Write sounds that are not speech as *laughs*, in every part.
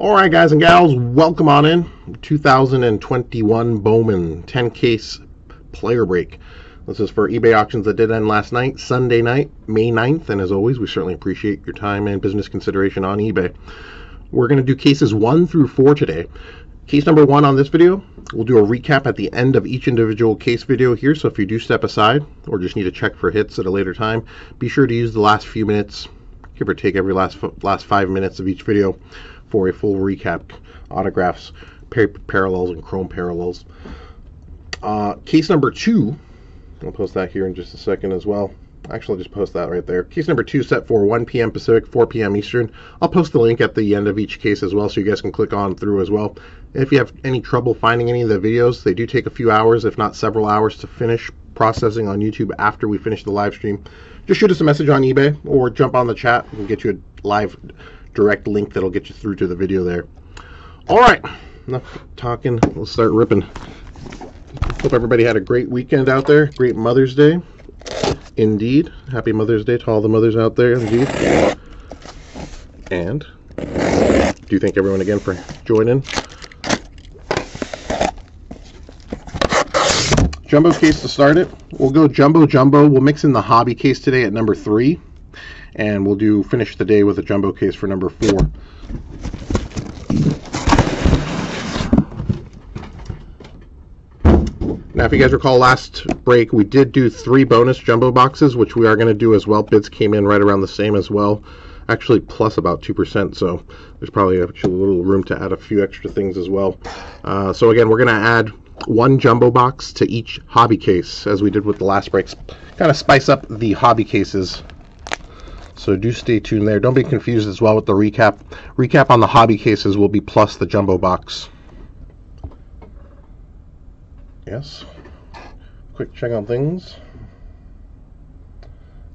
All right, guys and gals, welcome on in. 2021 Bowman 10 case player break. This is for eBay auctions that did end last night, Sunday night, May 9th. And as always, we certainly appreciate your time and business consideration on eBay. We're going to do cases 1 through 4 today. Case number 1 on this video, we'll do a recap at the end of each individual case video here. So if you do step aside or just need to check for hits at a later time, be sure to use the last few minutes, give or take every last last 5 minutes of each video for a full recap, autographs, paper parallels, and chrome parallels. Uh, case number 2 I'll post that here in just a second as well. Actually, I'll just post that right there. Case number two set for 1 p.m. Pacific, 4 p.m. Eastern. I'll post the link at the end of each case as well, so you guys can click on through as well. If you have any trouble finding any of the videos, they do take a few hours, if not several hours, to finish processing on YouTube after we finish the live stream. Just shoot us a message on eBay or jump on the chat and get you a live direct link that'll get you through to the video there. All right, enough talking. Let's start ripping. Hope everybody had a great weekend out there. Great Mother's Day. Indeed. Happy Mother's Day to all the mothers out there, indeed. And do thank everyone again for joining. Jumbo case to start it. We'll go jumbo jumbo. We'll mix in the hobby case today at number three. And we'll do finish the day with a jumbo case for number four. Now, if you guys recall last break, we did do three bonus jumbo boxes, which we are going to do as well. Bids came in right around the same as well, actually plus about 2%, so there's probably actually a little room to add a few extra things as well. Uh, so again, we're going to add one jumbo box to each hobby case, as we did with the last breaks. Kind of spice up the hobby cases. So do stay tuned there. Don't be confused as well with the recap. Recap on the hobby cases will be plus the jumbo box. Yes. Quick check on things.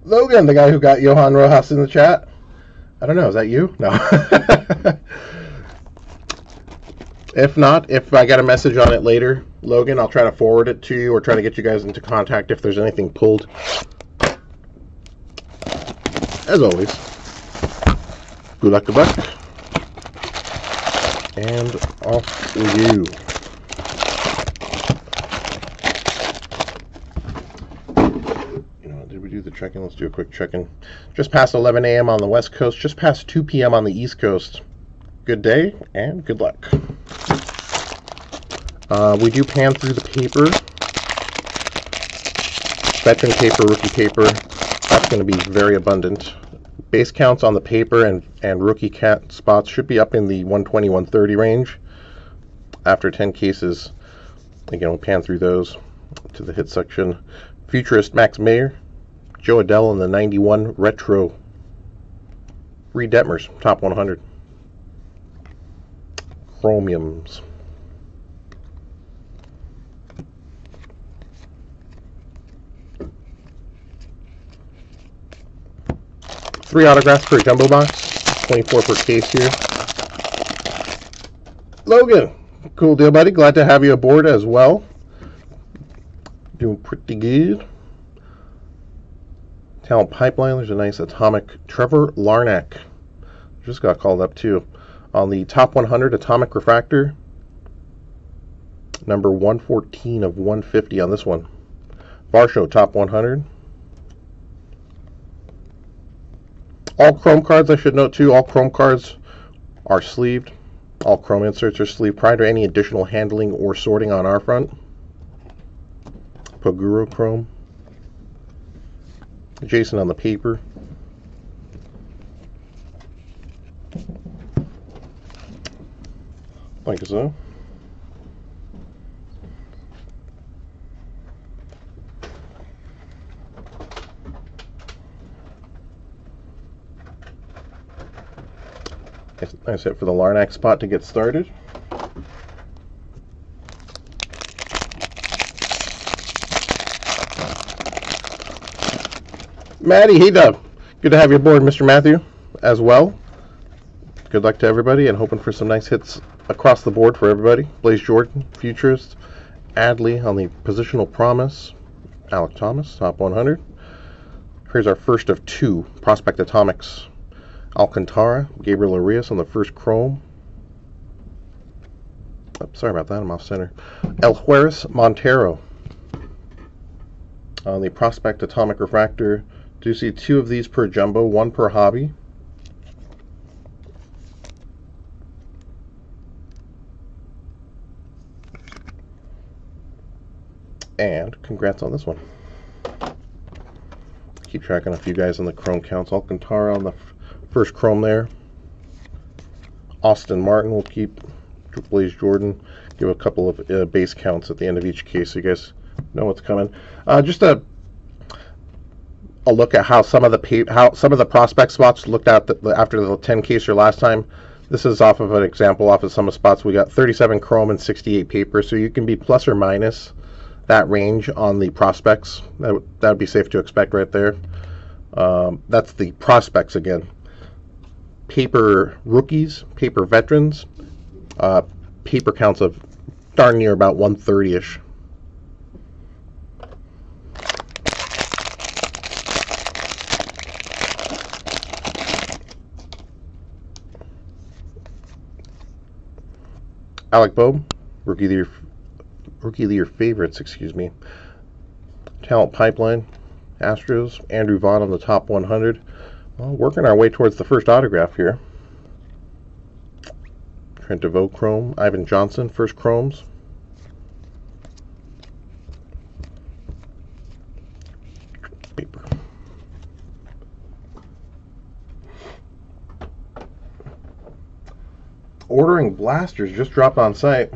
Logan, the guy who got Johan Rojas in the chat. I don't know. Is that you? No. *laughs* if not, if I get a message on it later, Logan, I'll try to forward it to you or try to get you guys into contact if there's anything pulled. As always, good luck, good luck. And off we go. Did we do the check-in. Let's do a quick check-in. Just past 11 a.m. on the West Coast, just past 2 p.m. on the East Coast. Good day and good luck. Uh, we do pan through the paper. Veteran paper, rookie paper. That's going to be very abundant. Base counts on the paper and, and rookie cat spots should be up in the 120, 130 range. After 10 cases, again, we'll pan through those to the hit section. Futurist Max Meyer, Jo Adell in the 91 Retro. Reid Detmers, top 100. Chromiums. Three autographs per jumbo box. 24 per case here. Logan, cool deal, buddy. Glad to have you aboard as well. Doing pretty good. Talent Pipeline, there's a nice atomic Trevor Larnach. Just got called up too. On the top 100 atomic refractor, number 114 of 150 on this one. Varsho top 100. All chrome cards, I should note too, all chrome cards are sleeved. All chrome inserts are sleeved prior to any additional handling or sorting on our front. Paguro chrome. Jason on the paper. Like so. Nice hit for the Larnach spot to get started. Maddie, hey Dub. Good to have you aboard, Mr. Matthew, as well. Good luck to everybody and hoping for some nice hits across the board for everybody. Blaze Jordan, Futurist, Adley on the Positional Promise, Alek Thomas, top 100. Here's our first of two Prospect Atomics. Alcantara, Gabriel Arias on the first Chrome. Oh, sorry about that. I'm off center. Elehuris Montero. On the Prospect Atomic Refractor. Do see two of these per jumbo, one per hobby. And congrats on this one. Keep track on a few guys on the Chrome counts. Alcantara on the first Chrome there. Austin Martin will keep Blaze Jordan. Give a couple of uh, base counts at the end of each case so you guys know what's coming. Uh, just a a look at how some of the how some of the prospect spots looked at the, after the 10 caser last time. This is off of an example off of some of the spots. We got 37 chrome and 68 paper, so you can be plus or minus that range on the prospects. That would, that would be safe to expect right there. Um, that's the prospects again. Paper rookies, paper veterans, uh, paper counts of darn near about 130 ish. Alec Bohm, rookie of the year rookie of the year favorites, excuse me. Talent pipeline, Astros, Andrew Vaughn on the top 100. Well, working our way towards the first autograph here. Trent Deveaux Chrome, Ivan Johnson, first Chromes. Paper. Ordering blasters just dropped on site.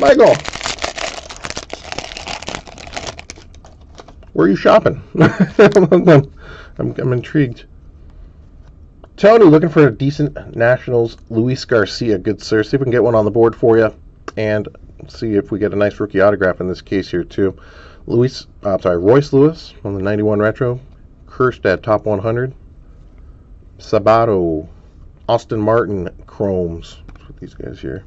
Michael, where are you shopping? *laughs* I'm, I'm, intrigued. Tony, looking for a decent Nationals. Luis Garcia, good sir. See if we can get one on the board for you, and see if we get a nice rookie autograph in this case here too. Luis, uh, sorry, Royce Lewis on the 91 retro. Kjerstad top 100. Sabato, Austin Martin chromes. these guys here.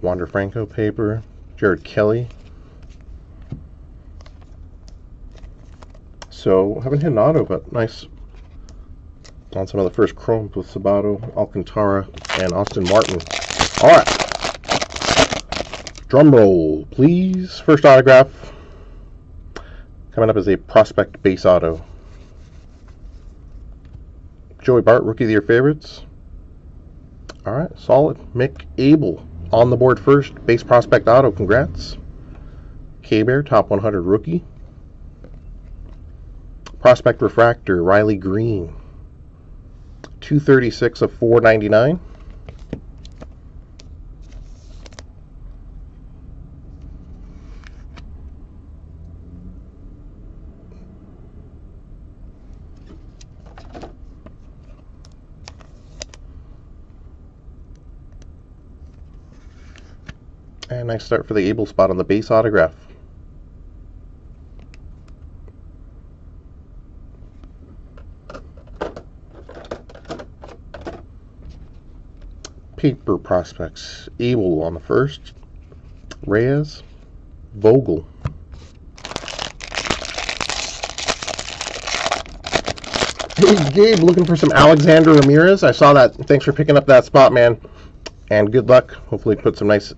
Wander Franco paper, Jared Kelley. So, haven't hit an auto, but nice on some of the first chromes with Sabato, Alcantara, and Austin Martin. All right. Drum roll, please. First autograph. Coming up as a prospect base auto. Joey Bart, rookie of the year favorites. All right, solid. Mick Abel, on the board first, base prospect auto, congrats. K-Bear, top 100 rookie. Prospect refractor, Riley Greene. 236 of 499. Nice start for the Abel spot on the base autograph. Paper prospects. Abel on the first. Reyes. Vogel. Hey, Gabe, looking for some Alexander Ramirez. I saw that. Thanks for picking up that spot, man. And good luck. Hopefully, put some nice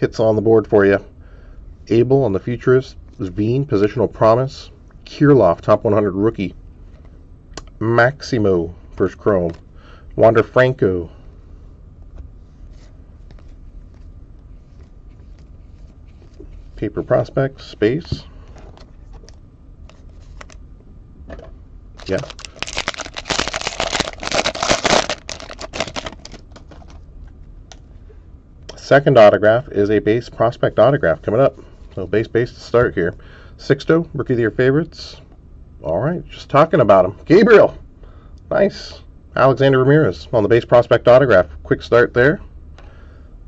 hits on the board for you. Abel on the Futurist, Veen, Positional Promise, Kirilloff, Top 100 Rookie, Maximo, First Chrome, Wander Franco, Paper Prospect, Space, yeah, Second autograph is a base prospect autograph coming up. So base base to start here. Sixto, rookie of your favorites. All right, just talking about him. Gabriel, nice. Alexander Ramirez on the base prospect autograph. Quick start there.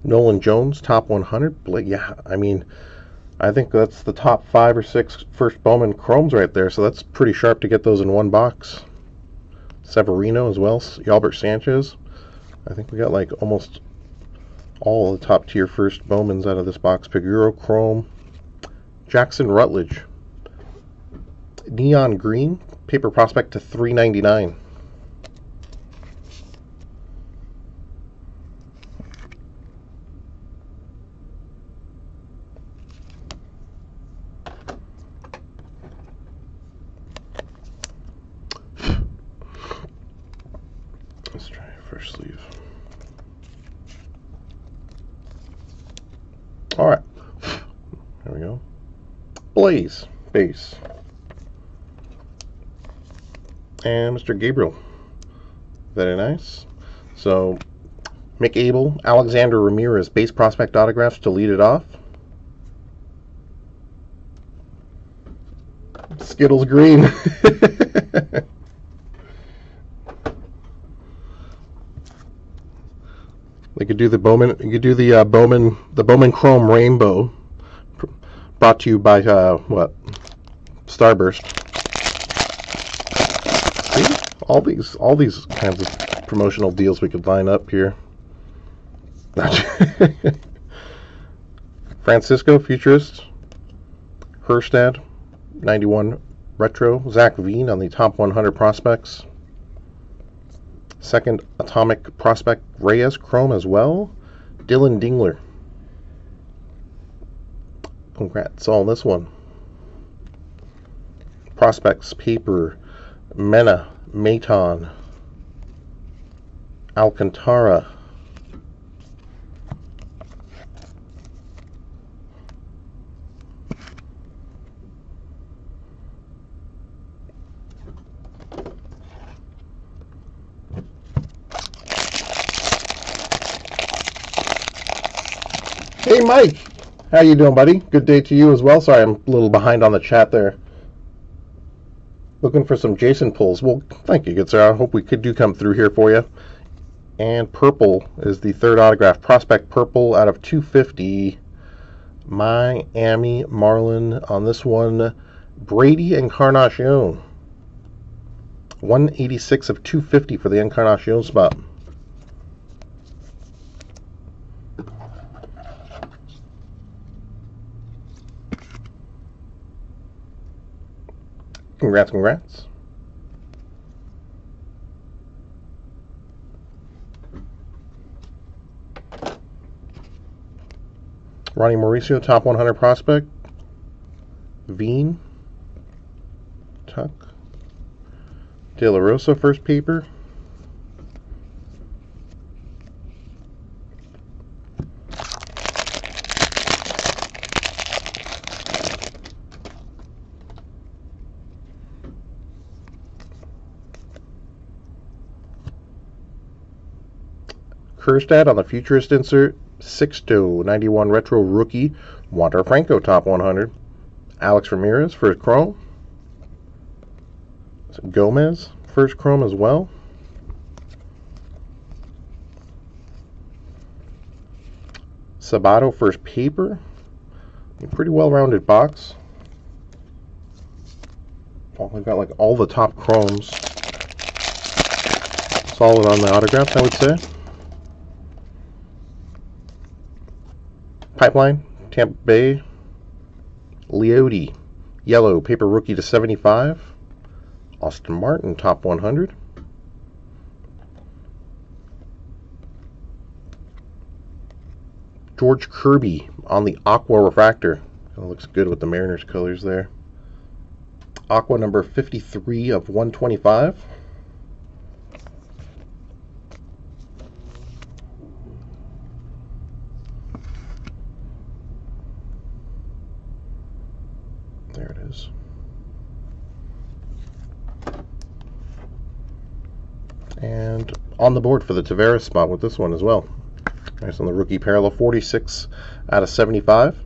Nolan Jones, top 100. Yeah, I mean, I think that's the top five or six first Bowman Chromes right there. So that's pretty sharp to get those in one box. Severino as well. Yolbert Sanchez. I think we got like almost all the top tier first Bowmans out of this box. Paguro Chrome, Jackson Rutledge, Neon Green, Paper Prospect to 399. Let's try first sleeve. All right. There we go. Blaze base. And Gabriel. Very nice. So, Mick Abel, Alexander Ramirez, base prospect autographs to lead it off. Skittles Green. *laughs* They could do the Bowman. You could do the uh, Bowman, the Bowman Chrome Rainbow, brought to you by uh, what? Starburst. All these, all these kinds of promotional deals we could line up here. *laughs* Francisco Futurist, Kjerstad, 91 Retro, Zac Veen on the top 100 prospects. Second Atomic Prospect Reyes Chrome as well. Dylan Dingler. Congrats on this one. Prospects Paper Mena Maton Alcantara Hey, Mike. How you doing, buddy? Good day to you as well. Sorry, I'm a little behind on the chat there. Looking for some Jason pulls. Well, thank you, good sir. I hope we could do come through here for you. And purple is the third autograph. Prospect purple out of 250. Miami Marlin on this one. Brady Encarnacion. 186 of 250 for the Encarnacion spot. Congrats, congrats. Ronnie Mauricio, top 100 prospect. Veen. Tuck. De La Rosa, first paper. Kjerstad on the Futurist insert. Sixto 91 Retro Rookie. Wander Franco top 100. Alex Ramirez first Chrome. Gomez first Chrome as well. Sabato first paper. A pretty well-rounded box. Oh, they've got like all the top chromes. Solid on the autographs, I would say. Pipeline, Tampa Bay, Leody, yellow, paper rookie to 75. Austin Martin, top 100. George Kirby on the Aqua Refractor. That looks good with the Mariners colors there. Aqua number 53 of 125. There it is. And on the board for the Taveras spot with this one as well. Nice on the rookie parallel, 46 out of 75.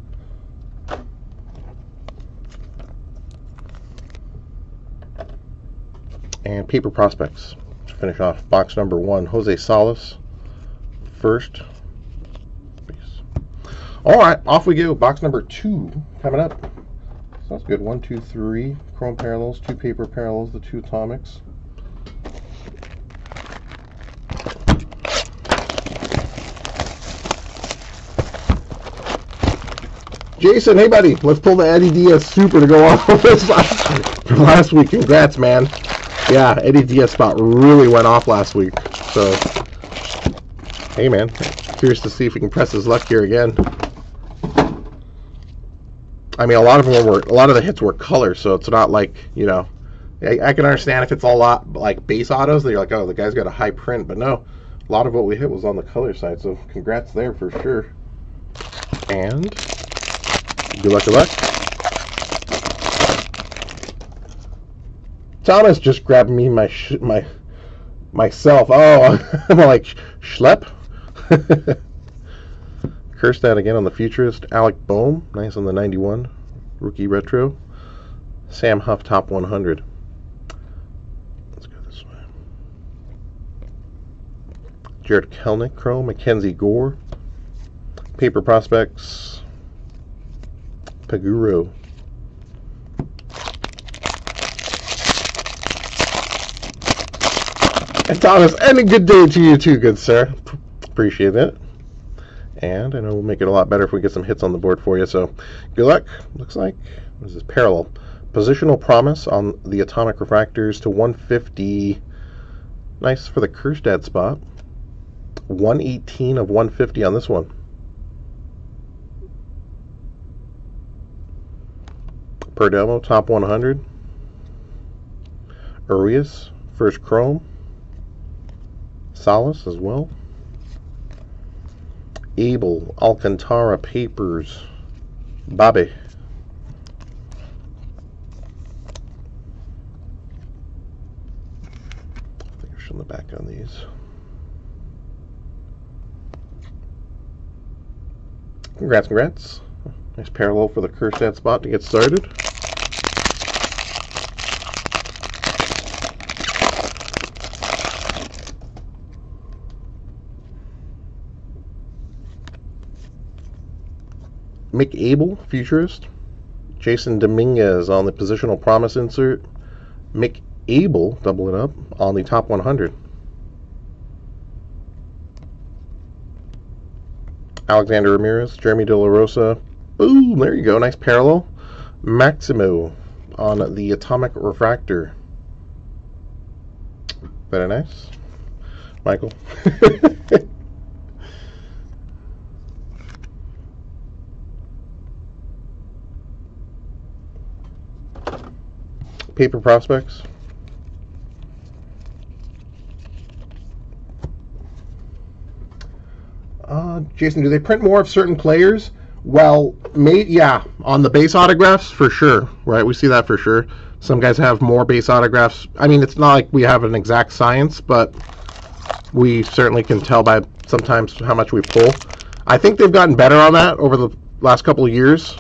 And paper prospects to finish off box number one. Jose Salas, first. All right, off we go. Box number two coming up. Sounds good. One, two, three chrome parallels, two paper parallels, the two atomics. Jason, hey buddy, let's pull the Eddie Diaz Super to go off of this *laughs* from last week. Congrats, man. Yeah, Eddie Diaz spot really went off last week. So, hey, man. Curious to see if we can press his luck here again. I mean, a lot of them were a lot of the hits were color, so it's not like you know. I, I can understand if it's a lot like base autos. They're like, oh, the guy's got a high print, but no, a lot of what we hit was on the color side. So congrats there for sure. And good luck, good luck. Thomas just grabbed me my my myself. Oh, *laughs* I'm like schlep. *laughs* Curse that again on the Futurist. Alec Bohm, nice on the 91. Rookie Retro. Sam Huff, top 100. Let's go this way. Jarred Kelenic, Chrome. Mackenzie Gore. Paper Prospects. Paguro. And Thomas, and a good day to you too, good sir. Appreciate it. And I know we'll make it a lot better if we get some hits on the board for you. So good luck. Looks like this is parallel. Positional promise on the atomic refractors to 150. Nice for the Kjerstad spot. 118 of 150 on this one. Perdomo, top 100. Urias, first chrome. Salas as well. Abel, Alcantara Papers, Bobby. Finish on the back on these. Congrats, congrats. Nice parallel for the Kjerstad spot to get started. Mick Abel, futurist. Jasson Dominguez on the positional promise insert. Mick Abel, double it up, on the top 100. Alexander Ramirez, Jeremy De La Rosa. Boom, there you go, nice parallel. Maximo on the Atomic Refractor. Very nice. Michael. *laughs* paper prospects. Uh, Jason, do they print more of certain players? Well, may, yeah, on the base autographs for sure, right? We see that for sure. Some guys have more base autographs. I mean, it's not like we have an exact science, but we certainly can tell by sometimes how much we pull. I think they've gotten better on that over the last couple of years,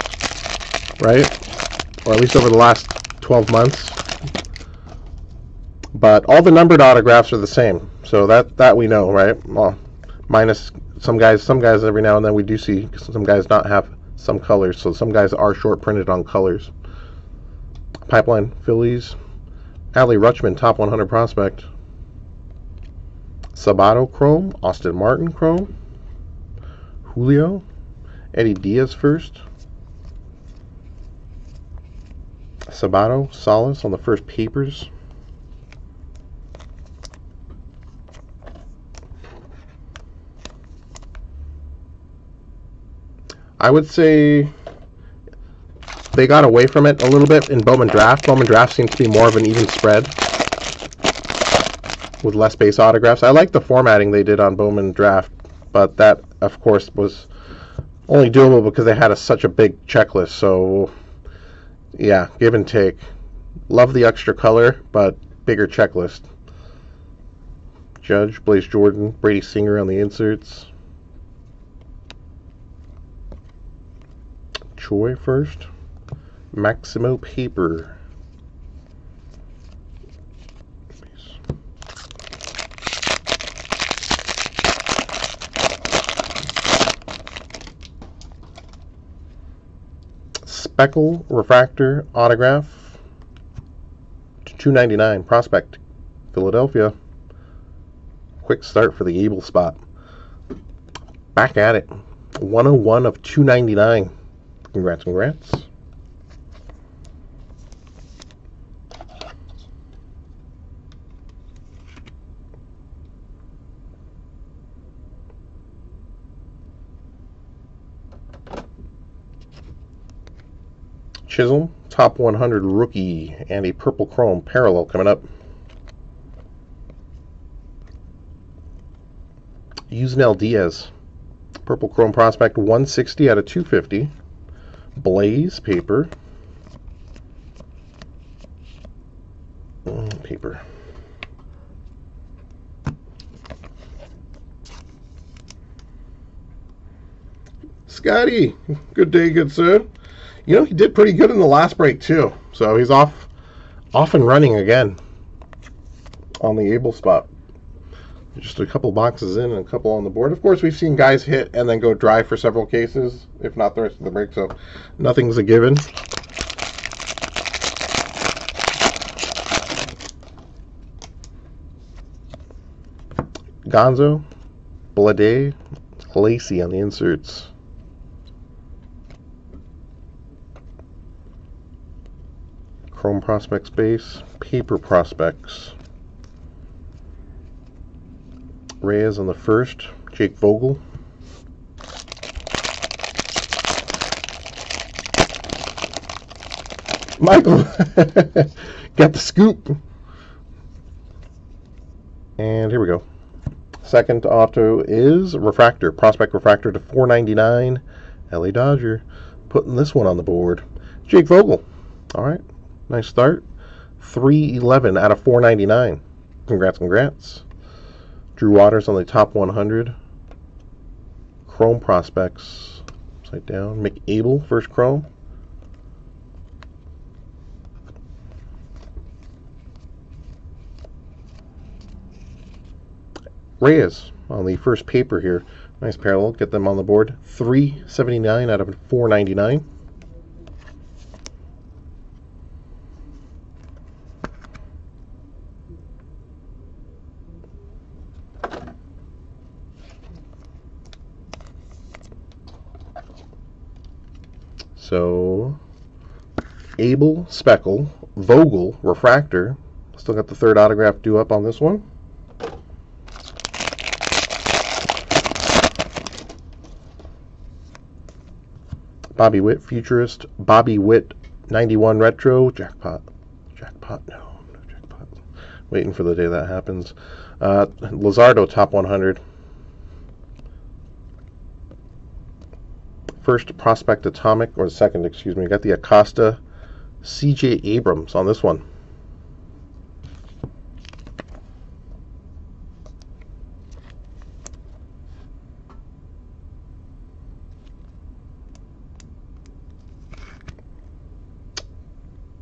right? Or at least over the last 12 months. But all the numbered autographs are the same, so that that we know, right? Well, minus some guys. Some guys every now and then we do see some guys not have some colors, so some guys are short printed on colors. Pipeline Phillies, Adley Rutschman, top 100 prospect. Sabato Chrome, Austin Martin Chrome, Julio, Eddie Diaz first. Sabato, Salas on the first papers. I would say they got away from it a little bit in Bowman Draft. Bowman Draft seems to be more of an even spread with less base autographs. I like the formatting they did on Bowman Draft, but that, of course, was only doable because they had a, such a big checklist. So, yeah, give and take. Love the extra color, but bigger checklist. Judge, Blaze Jordan, Brady Singer on the inserts. Choi first. Maximo Paper. Speckle Refractor Autograph. to 299 Prospect. Philadelphia. Quick start for the Abel spot. Back at it. 101 of 299. Congrats, congrats. Chisholm, top 100 rookie, and a purple chrome parallel coming up. Yusniel Diaz, purple chrome prospect, 160 out of 250. Blaze paper. Mm, paper. Scotty, good day, good sir. You know, he did pretty good in the last break too. So he's off off and running again on the able spot. Just a couple boxes in and a couple on the board. Of course, we've seen guys hit and then go dry for several cases, if not the rest of the break, so nothing's a given. Gonzo, Blade, Lacy on the inserts. Chrome Prospects base, Paper Prospects. Reyes on the first, Jake Vogel. Michael *laughs* got the scoop. And here we go. Second auto is Refractor, Prospect Refractor to 499. LA Dodger putting this one on the board. Jake Vogel. All right. Nice start. 311 out of 499. Congrats, congrats. Drew Waters on the top 100. Chrome prospects. Upside down. Mick Abel, first Chrome. Reyes on the first paper here. Nice parallel. Get them on the board. 379 out of 499. So, Abel, Speckle, Vogel, Refractor. Still got the third autograph due up on this one. Bobby Witt, Futurist. Bobby Witt, 91 Retro. Jackpot. Jackpot, no. no jackpot. Waiting for the day that happens. Uh, Luzardo, top 100. First Prospect Atomic, or the second, excuse me. got the Acosta CJ Abrams on this one.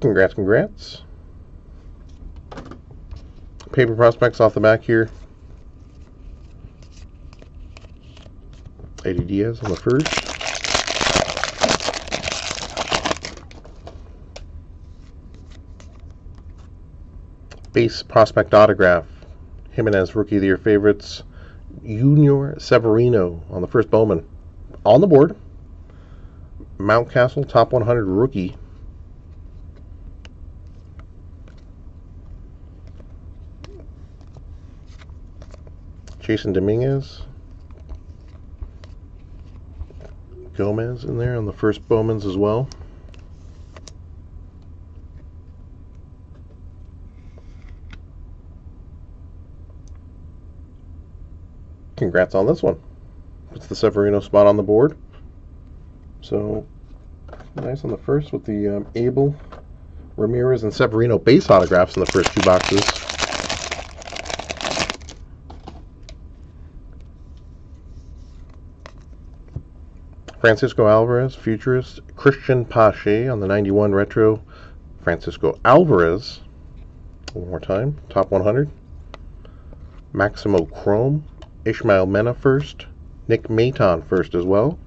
Congrats, congrats. Paper prospects off the back here. Eddie Diaz on the first. Base prospect autograph. Jimenez, rookie of the year favorites. Junior Severino on the first Bowman. On the board. Mountcastle, top 100 rookie. Jasson Dominguez. Gomez in there on the first Bowmans as well. Congrats on this one. It's the Severino spot on the board. So nice on the first with the um, Abel, Ramirez, and Severino base autographs in the first two boxes. Francisco Alvarez, Futurist, Cristian Pache on the 91 Retro, Francisco Alvarez, one more time, top 100, Maximo Chrome, Ishmael Mena first. Nick Maton first as well.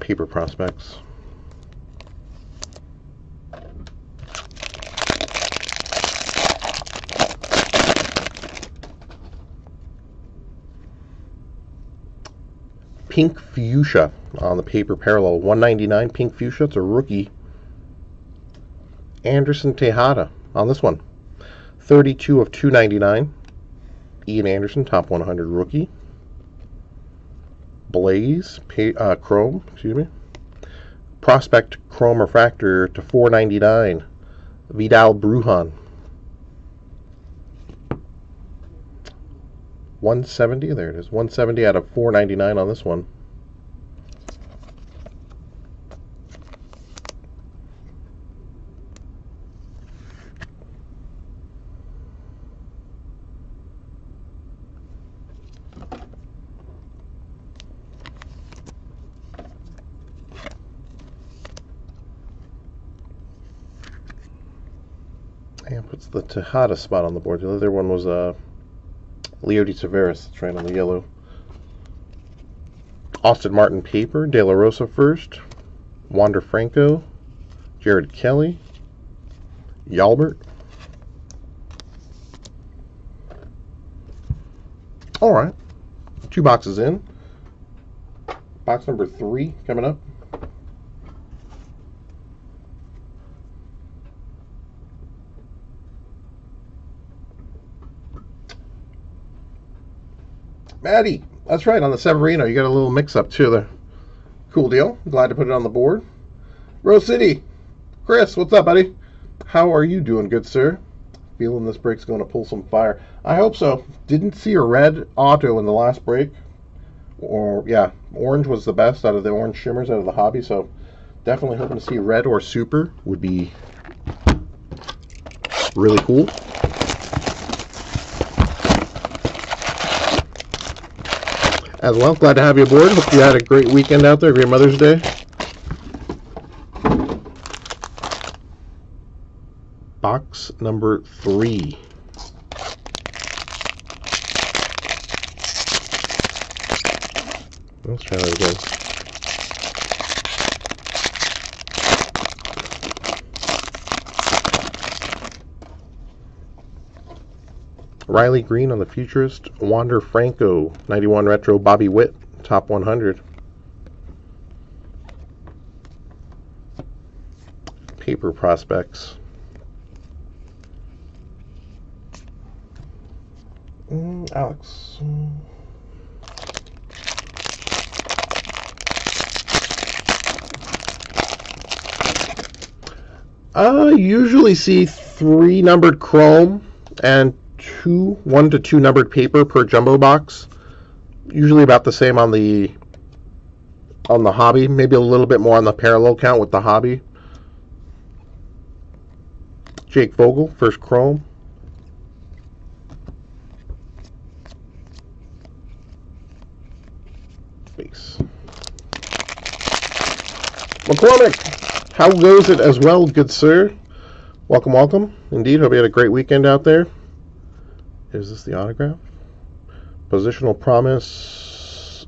Paper prospects. Pink Fuchsia on the paper parallel. 199 Pink Fuchsia. It's a rookie. Anderson Tejeda on this one. 32 of 299. Ian Anderson, top 100 rookie. Blaze uh, Chrome, excuse me. Prospect Chrome Refractor to 499. Vidal Brujan. 170, there it is. 170 out of 499 on this one. And puts the Tejeda spot on the board. The other one was uh, Leody Taveras. Right on the yellow. Austin Martin paper. De La Rosa first. Wander Franco. Jared Kelley, Yolbert. All right. Two boxes in. Box number three coming up. Maddie, that's right, on the Severino, you got a little mix-up too there. Cool deal. Glad to put it on the board. Rose City, Chris, what's up, buddy? How are you doing, good sir? Feeling this break's going to pull some fire. I hope so. Didn't see a red auto in the last break. Or, yeah, orange was the best out of the orange shimmers out of the hobby, so definitely hoping to see red or super would be really cool. As well. Glad to have you aboard. Hope you had a great weekend out there. Great Mother's Day. Box number three. Let's try that again. Riley Greene on the Futurist. Wander Franco, 91 Retro. Bobby Witt, top 100. Paper Prospects. Mm, Alex. I usually see three numbered chrome and two, one to two numbered paper per jumbo box. Usually about the same on the on the hobby, maybe a little bit more on the parallel count with the hobby. Jake Vogel, first chrome. Base. McCormick, how goes it as well, good sir? Welcome, welcome. Indeed, hope you had a great weekend out there. Is this the autograph? Positional promise.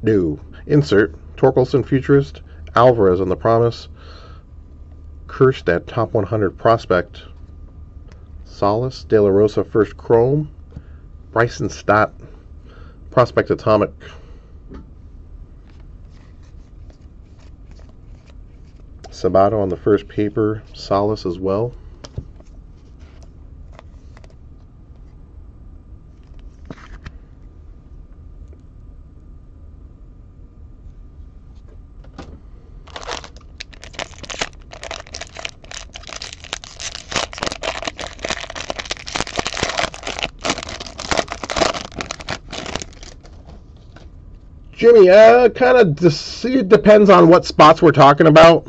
New. Insert. Torkelson Futurist. Alvarez on the promise. Kjerstad Top 100 Prospect. Salas. De La Rosa First Chrome. Bryson Stott. Prospect Atomic. Sabato on the first paper. Salas as well. Jimmy, uh, kind of it depends on what spots we're talking about.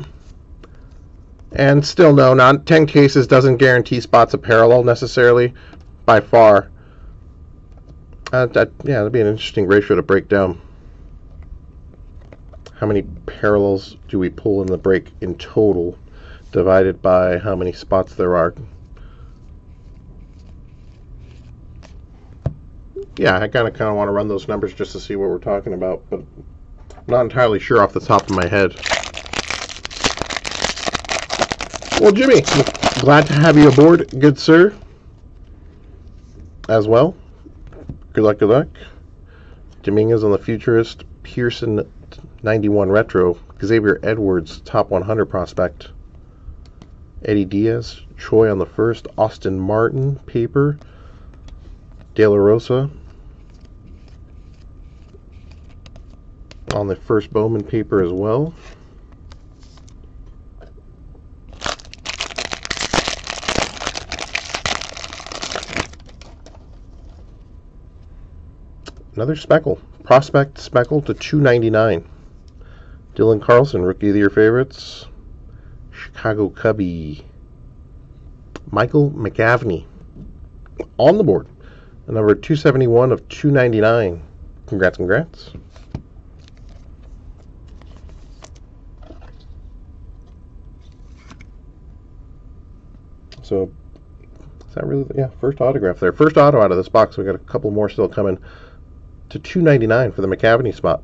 And still, no, not 10 cases doesn't guarantee spots of parallel necessarily, by far. Uh, that, yeah, that'd be an interesting ratio to break down. How many parallels do we pull in the break in total, divided by how many spots there are? Yeah, I kind of kind of want to run those numbers just to see what we're talking about, but I'm not entirely sure off the top of my head. Well, Jimmy, glad to have you aboard, good sir. As well. Good luck, good luck. Dominguez on the Futurist, Pearson 91 Retro, Xavier Edwards, top 100 prospect. Eddie Diaz, Choi on the first, Austin Martin, paper. De La Rosa, on the first Bowman paper as well. Another speckle. Prospect speckle to 299. Dylan Carlson, rookie of the year favorites. Chicago Cubby. Michael McAvene on the board. The number 271 of 299. Congrats, congrats. So, is that really, yeah, first autograph there. First auto out of this box. we got a couple more still coming to 299 for the McAvene spot.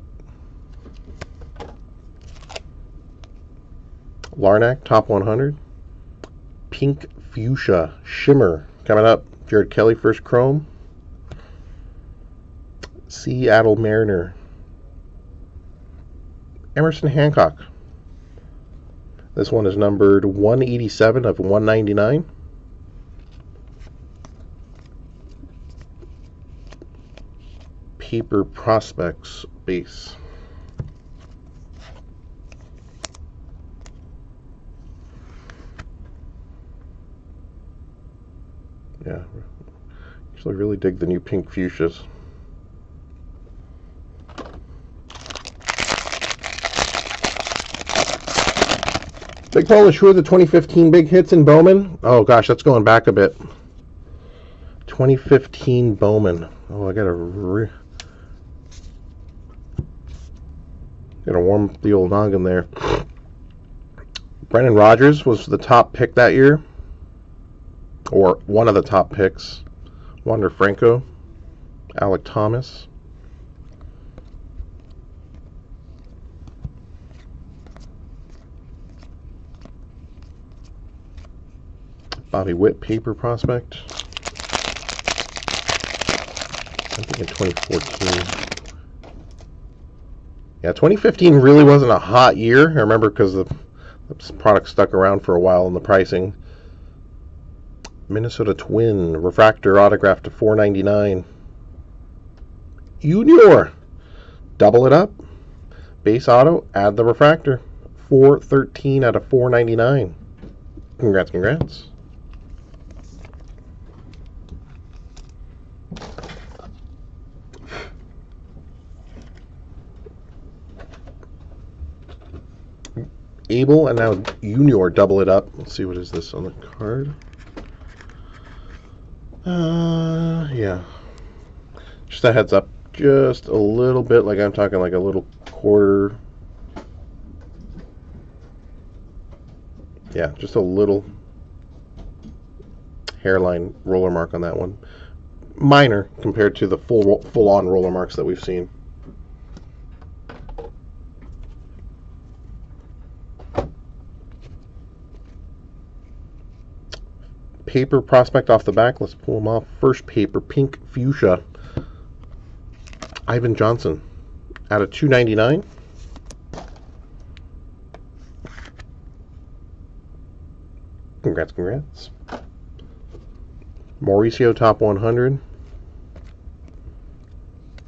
Larnach, top 100. Pink Fuchsia Shimmer coming up. Jared Kelley first Chrome. Seattle Mariner. Emerson Hancock. This one is numbered 187 of 199. Paper Prospects base. Yeah, actually really dig the new pink fuchsias. Big Polish Who the 2015 big hits in Bowman? Oh gosh, that's going back a bit. 2015 Bowman. Oh, I gotta gotta warm the old noggin there. Brendan Rodgers was the top pick that year or one of the top picks, Wander Franco, Alek Thomas. Bobby Witt, paper prospect. I think in 2014. Yeah, 2015 really wasn't a hot year. I remember because the, the product stuck around for a while in the pricing. Minnesota Twin refractor autograph to 4.99. Junior, double it up. Base auto, add the refractor. 413 out of 499. Congrats, congrats. Abel and now Junior double it up. Let's see what is this on the card. Uh, yeah. Just a heads up. Just a little bit, like I'm talking like a little quarter. Yeah, just a little hairline roller mark on that one. Minor compared to the full full-on roller marks that we've seen. Paper prospect off the back. Let's pull them off. First paper, pink fuchsia. Ivan Johnson out of 299. Congrats, congrats. Mauricio top 100.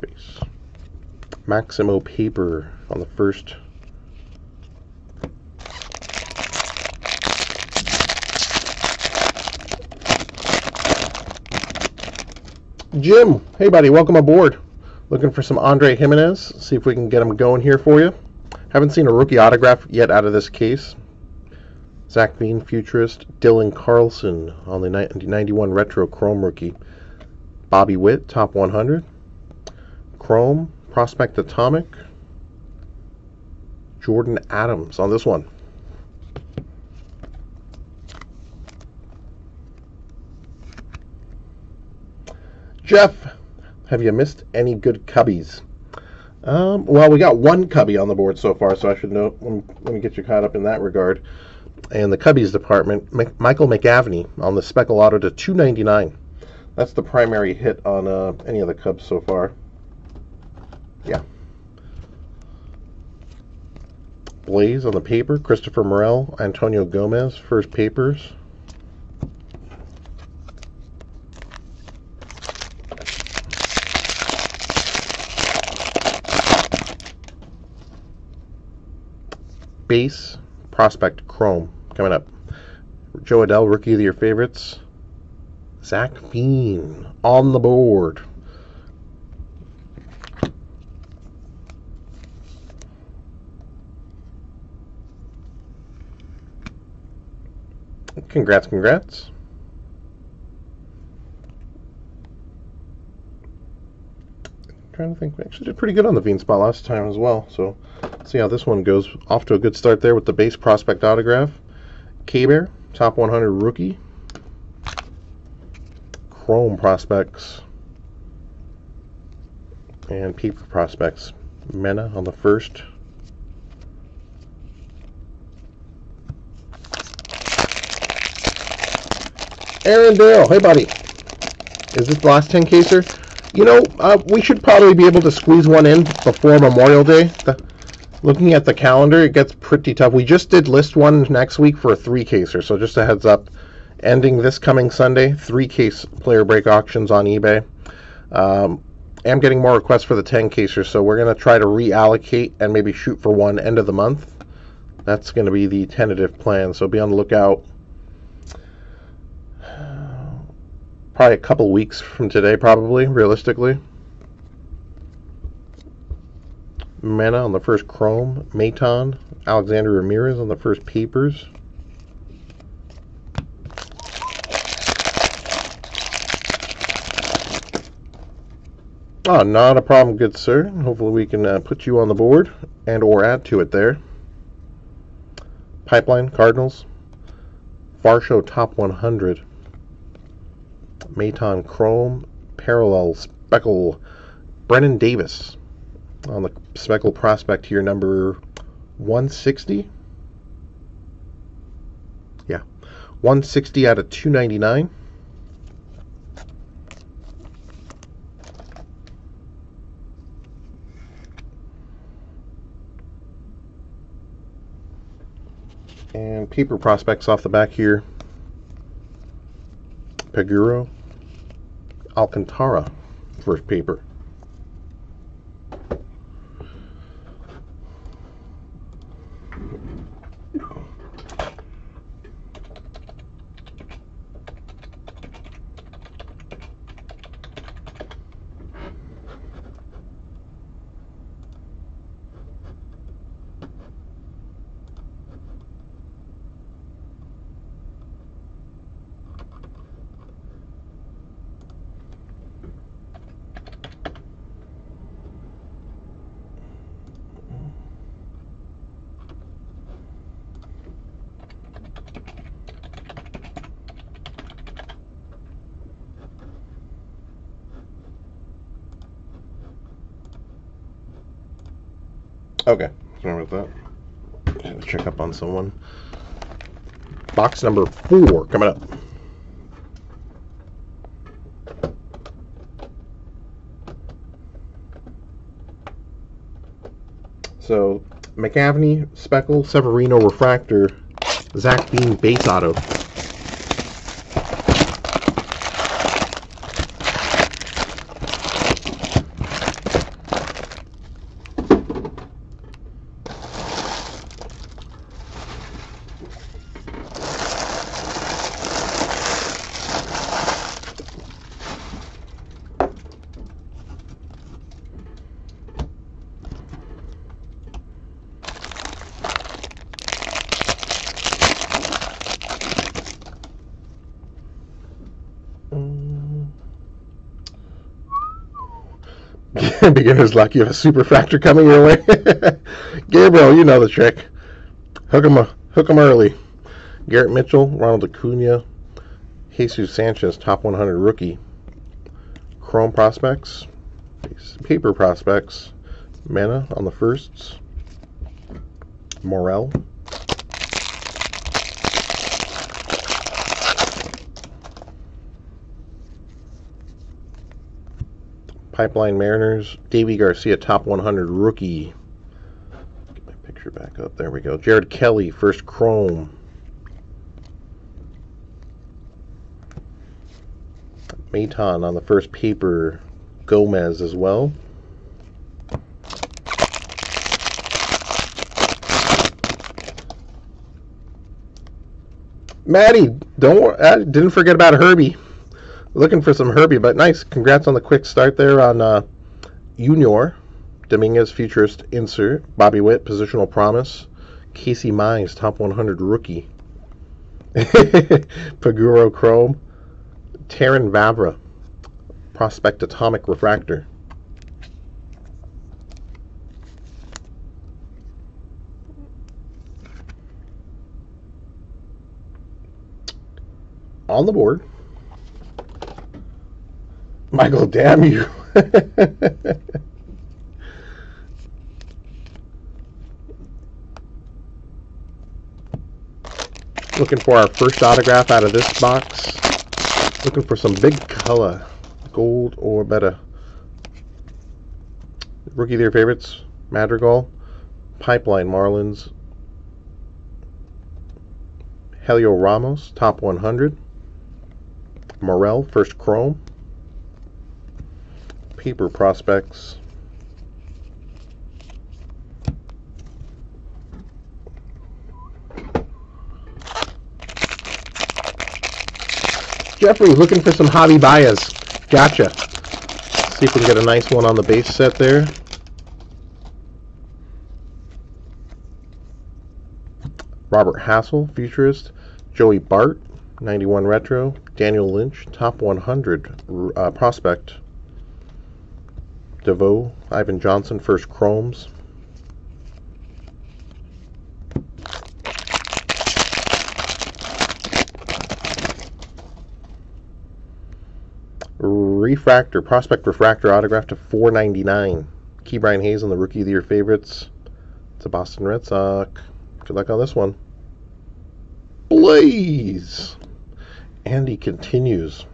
Base. Maximo paper on the first Jim, hey buddy, welcome aboard. Looking for some Andre Jimenez. See if we can get him going here for you. Haven't seen a rookie autograph yet out of this case. Zac Veen, futurist. Dylan Carlson on the 91 Retro Chrome rookie. Bobby Witt, top 100. Chrome, Prospect Atomic. Jordan Adams on this one. Jeff, have you missed any good cubbies? Um, well, we got one cubby on the board so far, so I should know. Let me, get you caught up in that regard. And the cubbies department, M- Michael McAvene on the Speckle Auto to 299. That's the primary hit on uh, any of the Cubs so far. Yeah. Blaze on the paper. Christopher Morel, Antonio Gomez, first papers. Base prospect chrome coming up. Jo Adell, rookie of year favorites. Zac Veen on the board. Congrats, congrats. Trying to think. We actually did pretty good on the Veen spot last time as well. So see how this one goes. Off to a good start there with the base prospect autograph. K-Bear, top 100 rookie. Chrome prospects. And paper prospects. Mena on the first. Aaron Dale, hey buddy. Is this the last 10 caser? You know, uh, we should probably be able to squeeze one in before Memorial Day. The, looking at the calendar, it gets pretty tough. We just did list one next week for a three caser, so just a heads up. Ending this coming Sunday, three case player break auctions on eBay. Um, I'm getting more requests for the 10 caser, so we're going to try to reallocate and maybe shoot for one end of the month. That's going to be the tentative plan, so be on the lookout probably a couple weeks from today, probably, realistically. Mena on the first Chrome. Maton. Alexander Ramirez on the first Papers. Oh, not a problem, good sir. Hopefully we can uh, put you on the board and or add to it there. Pipeline, Cardinals. Varsho Top 100. Maton Chrome, Parallel Speckle, Brennen Davis on the Speckle prospect here, number 160. Yeah, 160 out of 299. And paper prospects off the back here. Paguro, Alcantara first paper. Okay, sorry about that. Had to check up on someone. Box number four coming up. So, McAvene, Speckle, Severino, Refractor, Zac Veen, Base Auto. *laughs* Beginner's luck. You have a superfractor coming your way. *laughs* Gabriel, you know the trick. Hook him, hook him early. Garrett Mitchell, Ronald Acuna, Jesus Sanchez, top 100 rookie. Chrome prospects, paper prospects, Mana on the firsts. Morel. Pipeline Mariners. Deivi Garcia, top 100 rookie. Get my picture back up. There we go. Jared Kelley, first Chrome. Maton on the first paper. Gomez as well. Maddie, don't I didn't forget about Herbie. Looking for some Herbie, but nice. Congrats on the quick start there on uh, Junior. Dominguez, Futurist, Insert. Bobby Witt, Positional Promise. Casey Mize, Top 100 Rookie. *laughs* Paguro Chrome. Terrin Vavra, Prospect Atomic Refractor. On the board. Michael, damn you. *laughs* Looking for our first autograph out of this box. Looking for some big color. Gold or better. Rookie their favorites. Madrigal. Pipeline Marlins. Heliot Ramos, top 100. Morel, first chrome. Paper prospects. Jeffrey, looking for some Javi Baez. Gotcha. See if we can get a nice one on the base set there. Robert Hassell, Futurist. Joey Bart, 91 Retro. Daniel Lynch, Top 100 uh, Prospect. Deveaux, Ivan Johnson, First Chromes. Refractor, Prospect Refractor autograph to 499. Ke'Bryan Hayes on the Rookie of the Year favorites. It's a Boston Red Sox. Good luck on this one. Blaze! Andy continues.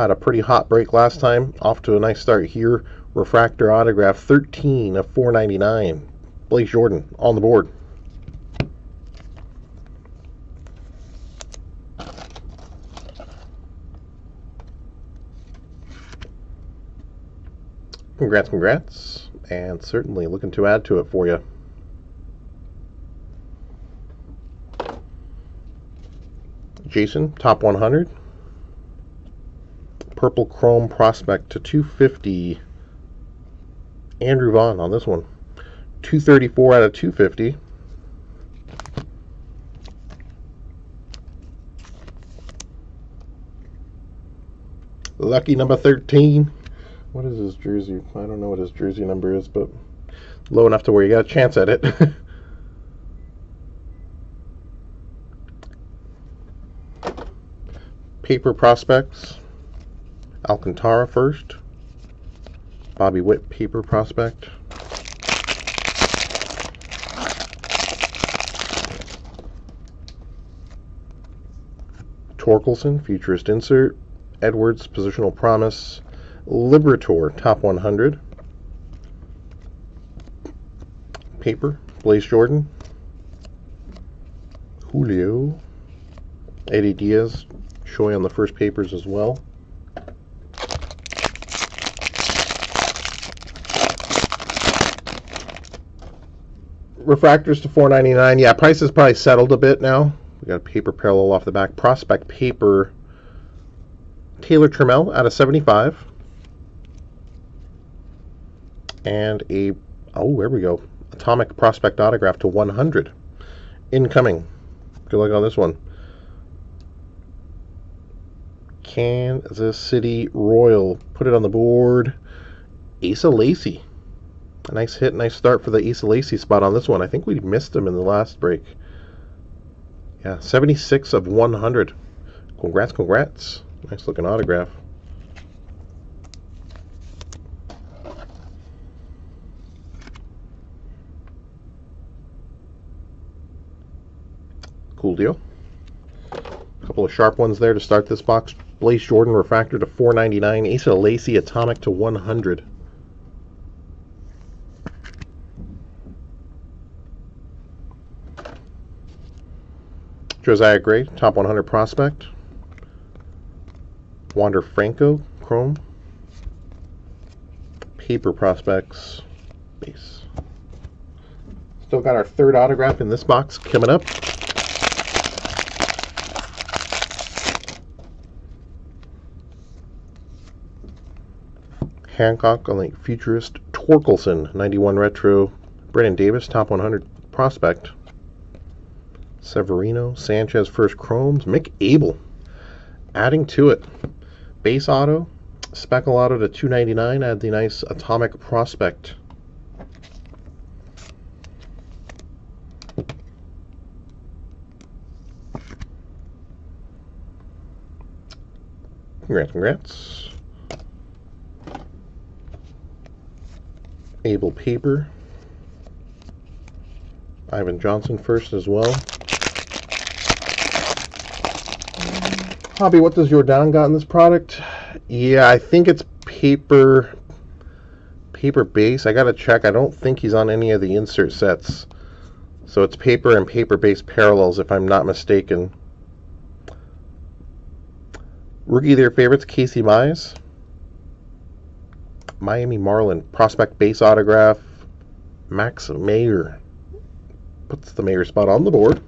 Had a pretty hot break last time. Off to a nice start here. Refractor autograph 13 of 499. Blake Jordan on the board. Congrats, congrats, and certainly looking to add to it for you. Jason, top 100. Purple Chrome Prospect to 250. Andrew Vaughn on this one. 234 out of 250. Lucky number 13. What is his jersey? I don't know what his jersey number is, but low enough to where you got a chance at it. *laughs* Paper prospects. Alcantara first. Bobby Witt paper prospect. Torkelson, futurist insert. Edwards, positional promise. Liberatore, top 100. Paper, Blaze Jordan. Julio. Eddie Diaz, showing on the first papers as well. Refractors to 4.99. Yeah, price is probably settled a bit now. We got a paper parallel off the back. Prospect paper. Taylor Trammell out of 75 and a oh there we go atomic prospect autograph to 100 incoming good luck on this one Kansas City Royal put it on the board Asa Lacy a nice hit nice start for the Asa Lacy spot on this one I think we missed him in the last break yeah 76 of 100 congrats congrats nice looking autograph Cool deal. A couple of sharp ones there to start this box. Blaze Jordan Refractor to 499. Asa Lacy Atomic to 100. Josiah Gray, top 100 prospect. Wander Franco, Chrome. Paper prospects, base. Still got our third autograph in this box coming up. Hancock on the futurist Torkelson, 91 retro. Brennen Davis, top 100 prospect. Severino, Sanchez, first chromes. Mick Abel, adding to it. Base auto, Speckle auto to 299. Add the nice Atomic Prospect. Congrats, congrats. Abel Paper. Ivan Johnson first as well. Hobby, what does Jordan got in this product? Yeah, I think it's paper paper base. I gotta check. I don't think he's on any of the insert sets. So it's paper and paper base parallels if I'm not mistaken. Rookie their favorites, Casey Mize. Miami Marlin, prospect base autograph, Max Meyer. Puts the Meyer spot on the board.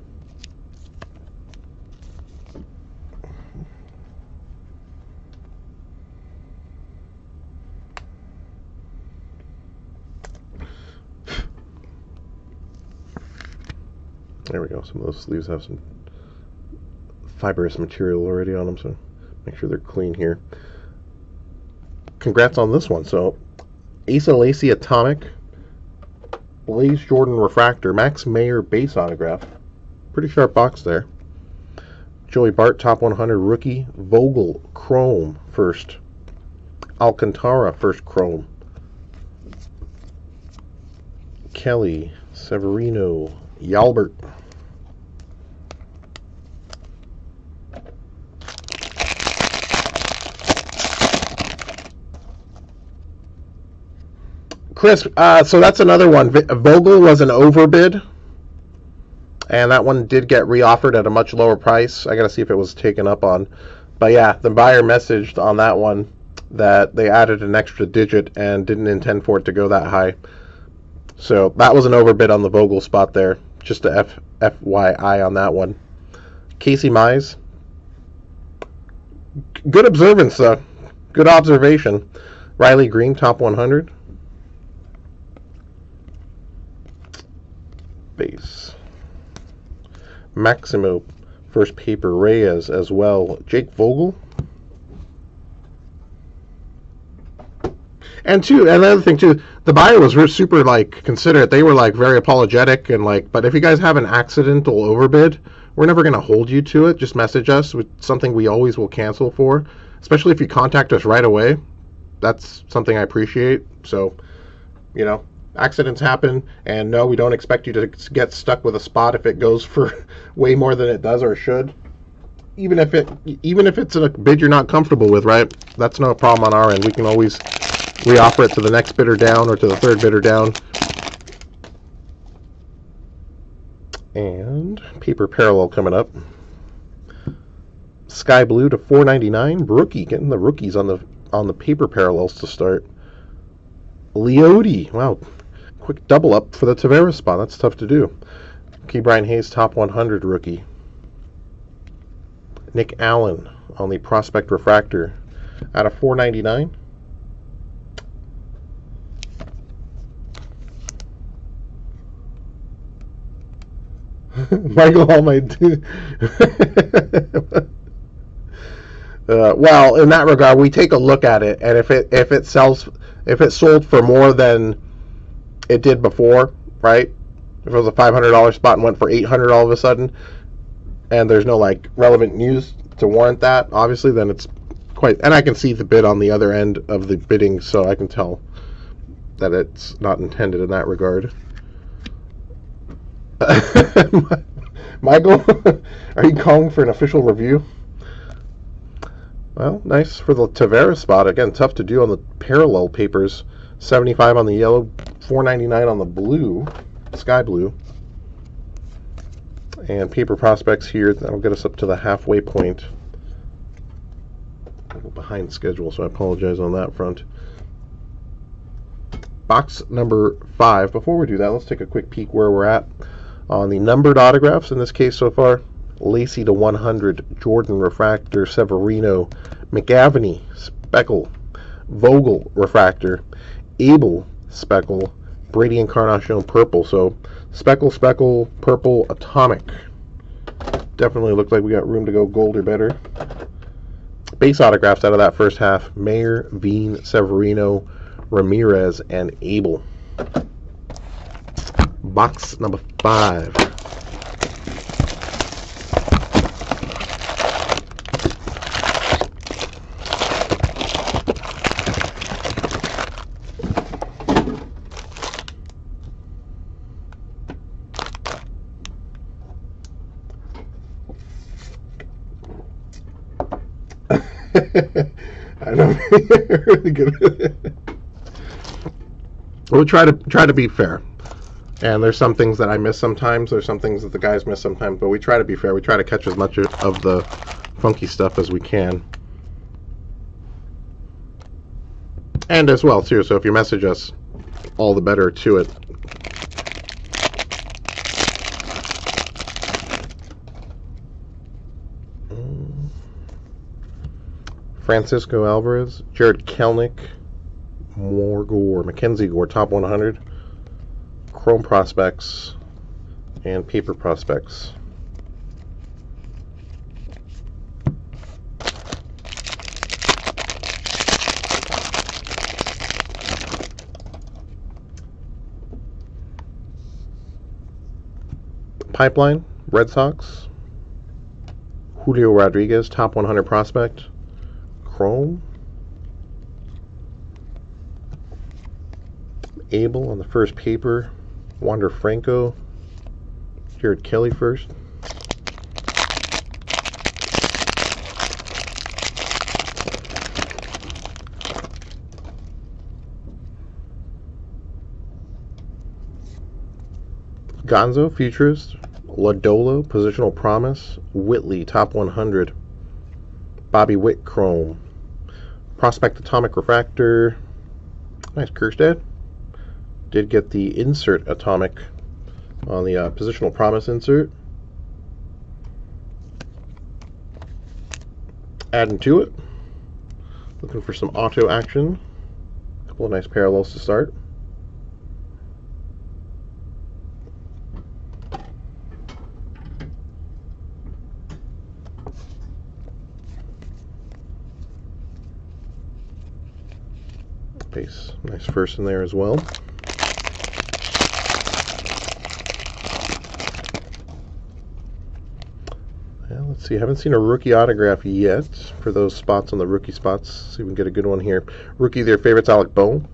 There we go. Some of those sleeves have some fibrous material already on them, so Make sure they're clean here. Congrats on this one. So, Asa Lacy Atomic, Blaze Jordan Refractor, Max Meyer base autograph. Pretty sharp box there. Joey Bart, top 100 rookie. Vogel, Chrome, first. Alcantara, first Chrome. Kelley, Severino, Yolbert. Chris, uh, so that's another one. Vogel was an overbid, and that one did get reoffered at a much lower price. I got to see if it was taken up on. But yeah, the buyer messaged on that one that they added an extra digit and didn't intend for it to go that high. So that was an overbid on the Vogel spot there. Just a F, FYI on that one. Casey Mize. Good observance, though. Good observation. Riley Greene, top 100. Base. Maximo, first paper Reyes as well. Jake Vogel. And two, and another thing too, the buyer was super like considerate. They were like very apologetic and like, but if you guys have an accidental overbid, we're never going to hold you to it. Just message us with something we always will cancel for, especially if you contact us right away. That's something I appreciate. So, you know, accidents happen and no we don't expect you to get stuck with a spot if it goes for *laughs* way more than it does or should. Even if it even if it's a bid you're not comfortable with right? That's no problem on our end. We can always reoffer it to the next bidder down or to the third bidder down. And paper parallel coming up. Sky blue to 499 rookie getting the rookies on the on the paper parallels to start. Leody, wow, quick double up for the Taveras spot. That's tough to do. Ke'Bryan Hayes, top 100 rookie. Nick Allen on the Prospect Refractor out of 499. *laughs* Michael Hall might *laughs* uh, well, in that regard, we take a look at it, and if it if it sells, if it sold for more than it did before, right? If it was a $500 spot and went for 800 all of a sudden, and there's no like relevant news to warrant that, obviously, then it's quite. And I can see the bid on the other end of the bidding, so I can tell that it's not intended in that regard. *laughs* Michael, *laughs* are you calling for an official review? Well, nice for the Taveras spot. Again, tough to do on the parallel papers. 75 on the yellow, 499 on the blue, sky blue. And paper prospects here, that'll get us up to the halfway point. A little behind schedule, so I apologize on that front. Box number five. Before we do that, let's take a quick peek where we're at on the numbered autographs in this case so far. Lacy to 100, Jordan Refractor, Severino, McAvene, Speckle, Vogel refractor, Abel speckle, Brady Encarnacion purple. So speckle, speckle, purple, atomic. Definitely looks like we got room to go gold or better. Base autographs out of that first half Meyer, Veen, Severino, Ramirez, and Abel. Box number five. I know. really *laughs* good. we'll try to try to be fair. And there's some things that I miss sometimes. There's some things that the guys miss sometimes. But we try to be fair. We try to catch as much of the funky stuff as we can. And as well too. So if you message us, all the better to it. Francisco Alvarez, Jarred Kelenic, Gore, Mackenzie Gore, top 100, Chrome Prospects, and Paper Prospects. Pipeline, Red Sox, Julio Rodriguez, top 100 prospect. Chrome. Abel on the first paper. Wander Franco. Jared Kelley first. Gonzo, Futurist. Lodolo, Positional Promise. Whitley, Top 100. Bobby Witt, Chrome. Prospect Atomic Refractor. Nice, Kjerstad. Did get the insert Atomic on the uh, Positional Promise insert. Adding to it. Looking for some auto action. A couple of nice parallels to start. Nice, in there as well. Let's see. I haven't seen a rookie autograph yet for those spots on the rookie spots. See if we can get a good one here. Rookie, their favorites, Alec Bohm.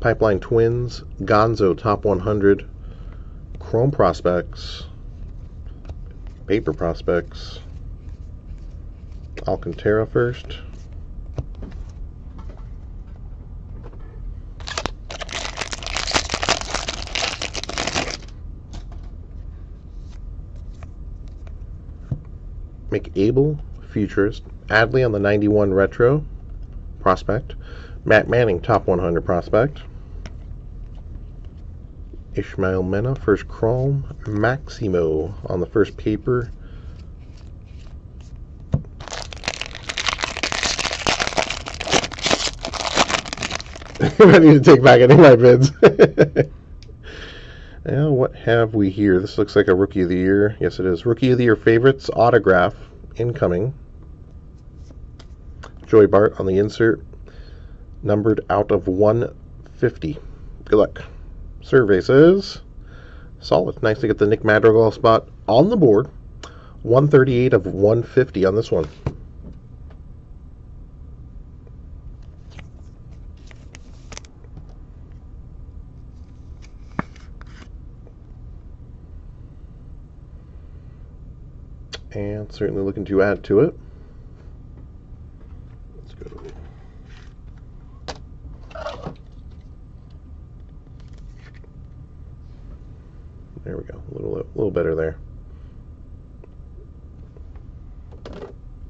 Pipeline Twins. Gonzo, top 100. Chrome Prospects. Paper Prospects. Alcantara first. McAble, Futurist. Adley on the 91 Retro, Prospect. Matt Manning, Top 100 Prospect. Ismael Mena, first Chrome. Maximo on the first paper. *laughs* I need to take back any of my bids. *laughs* Now, what have we here? This looks like a Rookie of the Year. Yes, it is. Rookie of the Year favorites autograph incoming. Joey Bart on the insert. Numbered out of 150. Good luck. Survey says solid. Nice to get the Nick Madrigal spot on the board. 138 of 150 on this one. And certainly looking to add to it. Let's go. There we go. A little, a little better there.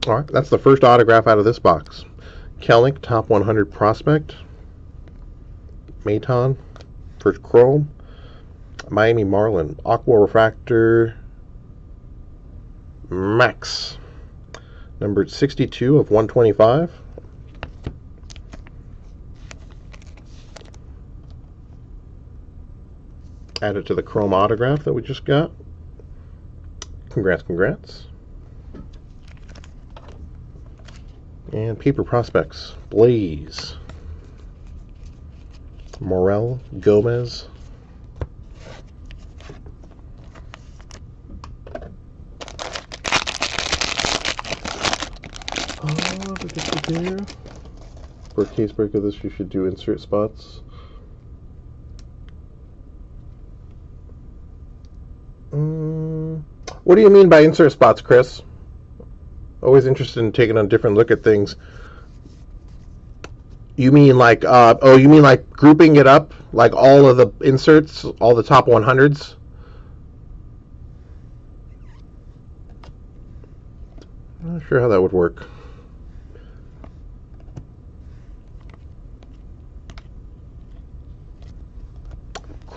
All right, that's the first autograph out of this box. Kelenic, top 100 prospect. Maton, first chrome. Miami Marlin, Aqua Refractor, Max, numbered 62 of 125. Added to the chrome autograph that we just got. Congrats, congrats. And Paper Prospects, Blaze, Morel, Gomez, Oh, For a case break of this, you should do insert spots. Mm, what do you mean by insert spots, Chris? Always interested in taking a different look at things. You mean like, uh, oh, you mean like grouping it up, like all of the inserts, all the top 100s? Not sure how that would work.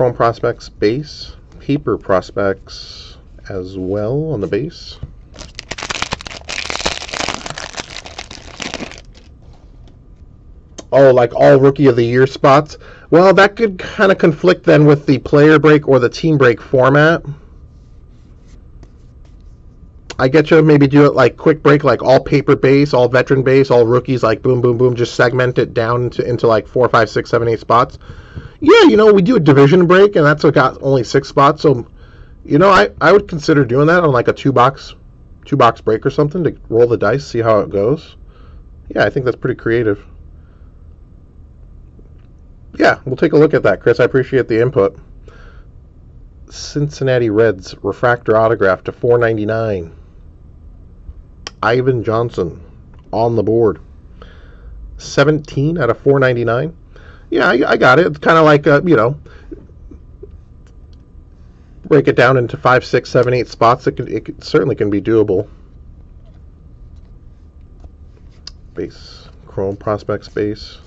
Chrome Prospects base, Paper Prospects as well on the base. oh, like all rookie of the year spots. Well, that could kind of conflict then with the player break or the team break format. I get you. Maybe do it like quick break, like all paper base, all veteran base, all rookies, like boom, boom, boom. Just segment it down into, into like four, five, six, seven, eight spots. Yeah, you know, we do a division break, and that's got only six spots. So, you know, I, I would consider doing that on like a two box, two box break or something to roll the dice, see how it goes. Yeah, I think that's pretty creative yeah, we'll take a look at that, Chris. I appreciate the input. Cincinnati Reds refractor autograph to 4.99. Ivan Johnson on the board. 17 out of 4.99. Yeah, I, I got it. It's kind of like a, you know, break it down into five, six, seven, eight spots. It, can, it certainly can be doable. Base, Chrome Prospects base.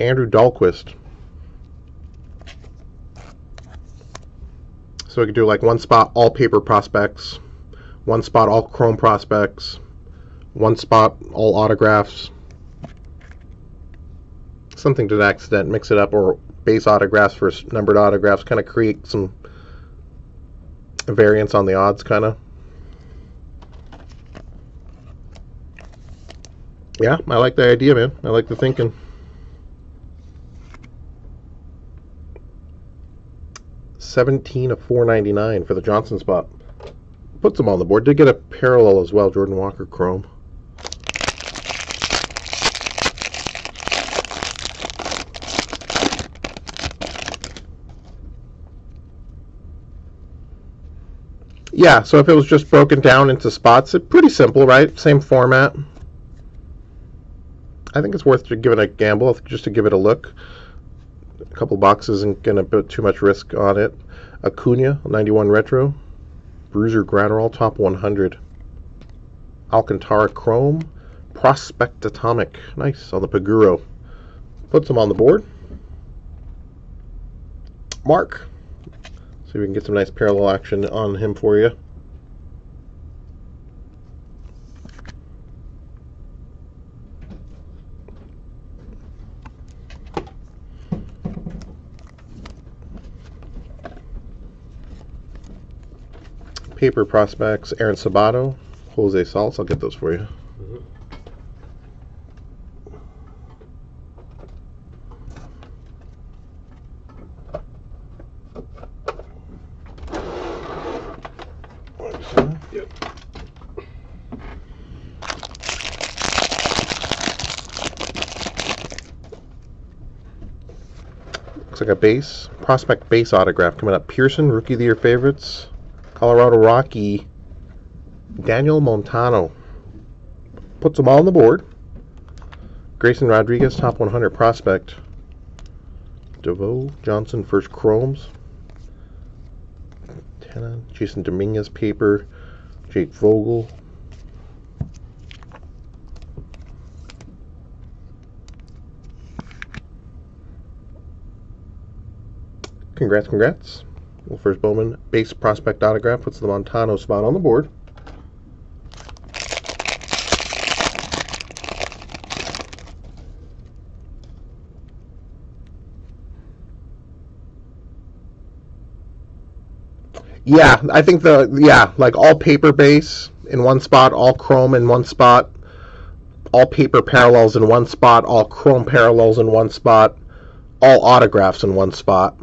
Andrew Dalquist. So we could do like one spot all paper prospects, one spot all chrome prospects, one spot all autographs, something to that extent, mix it up, or base autographs for numbered autographs, kind of create some variance on the odds, kind of. Yeah, I like the idea, man. I like the thinking. 17 of 499 for the Johnson spot. Puts them on the board. Did get a parallel as well, Jordan Walker Chrome. Yeah, so if it was just broken down into spots, it's pretty simple, right? Same format. I think it's worth giving a gamble just to give it a look. A couple boxes isn't going to put too much risk on it. Acuna, 91 Retro. Brusdar Graterol, top 100. Alcantara Chrome. Prospect Atomic. Nice on the Paguro. Puts them on the board. Mark. See if we can get some nice parallel action on him for you. Paper Prospects, Aaron Sabato, Jose Salts. I'll get those for you. A base, prospect base autograph coming up. Pearson, Rookie of the Year favorites. Colorado Rocky, Daniel Montano. Puts them all on the board. Grayson Rodriguez, top 100 prospect. Deveaux Johnson, first chromes. Tena, Jasson Dominguez, paper. Jake Vogel. Congrats, congrats. Well, first Bowman base prospect autograph puts the Montano spot on the board. Yeah, I think the yeah, like all paper base in one spot, all chrome in one spot, all paper parallels in one spot, all chrome parallels in one spot, all autographs in one spot.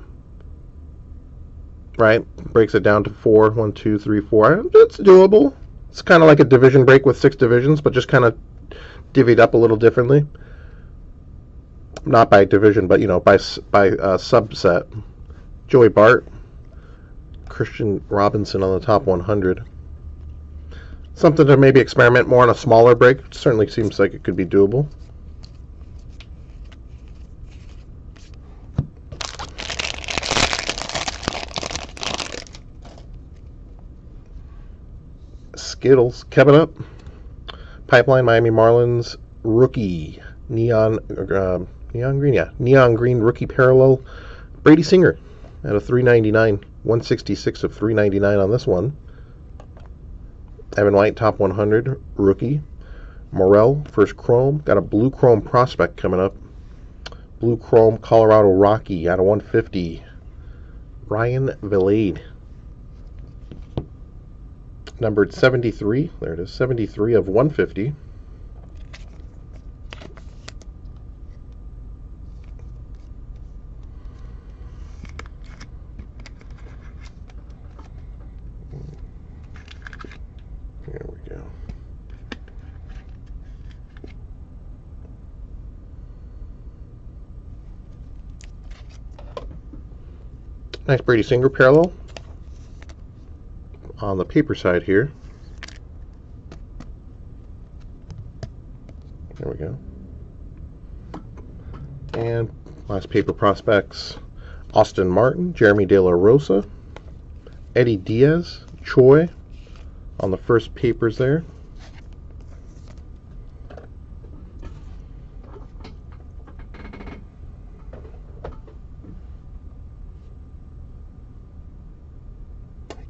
Right? Breaks it down to four. One, two, three, four. It's doable. It's kind of like a division break with six divisions, but just kind of divvied up a little differently. Not by division, but you know, by by uh, subset. Joey Bart, Kristian Robinson on the top 100. Something to maybe experiment more on a smaller break. certainly seems like it could be doable. Skittles, Kevin up. Pipeline Miami Marlins rookie neon uh, neon green, yeah, neon green rookie parallel. Brady Singer at a 399, 166 of 399 on this one. Evan White, top 100, rookie. Morel, first chrome. Got a blue chrome prospect coming up. Blue chrome Colorado Rocky out of 150. Ryan Vilade. Numbered 73. There it is, 73 of 150. Nice Brady Singer parallel on the paper side here. There we go. And last paper prospects Austin Martin, Jeremy De La Rosa, Eddy Diaz, Choi on the first papers there.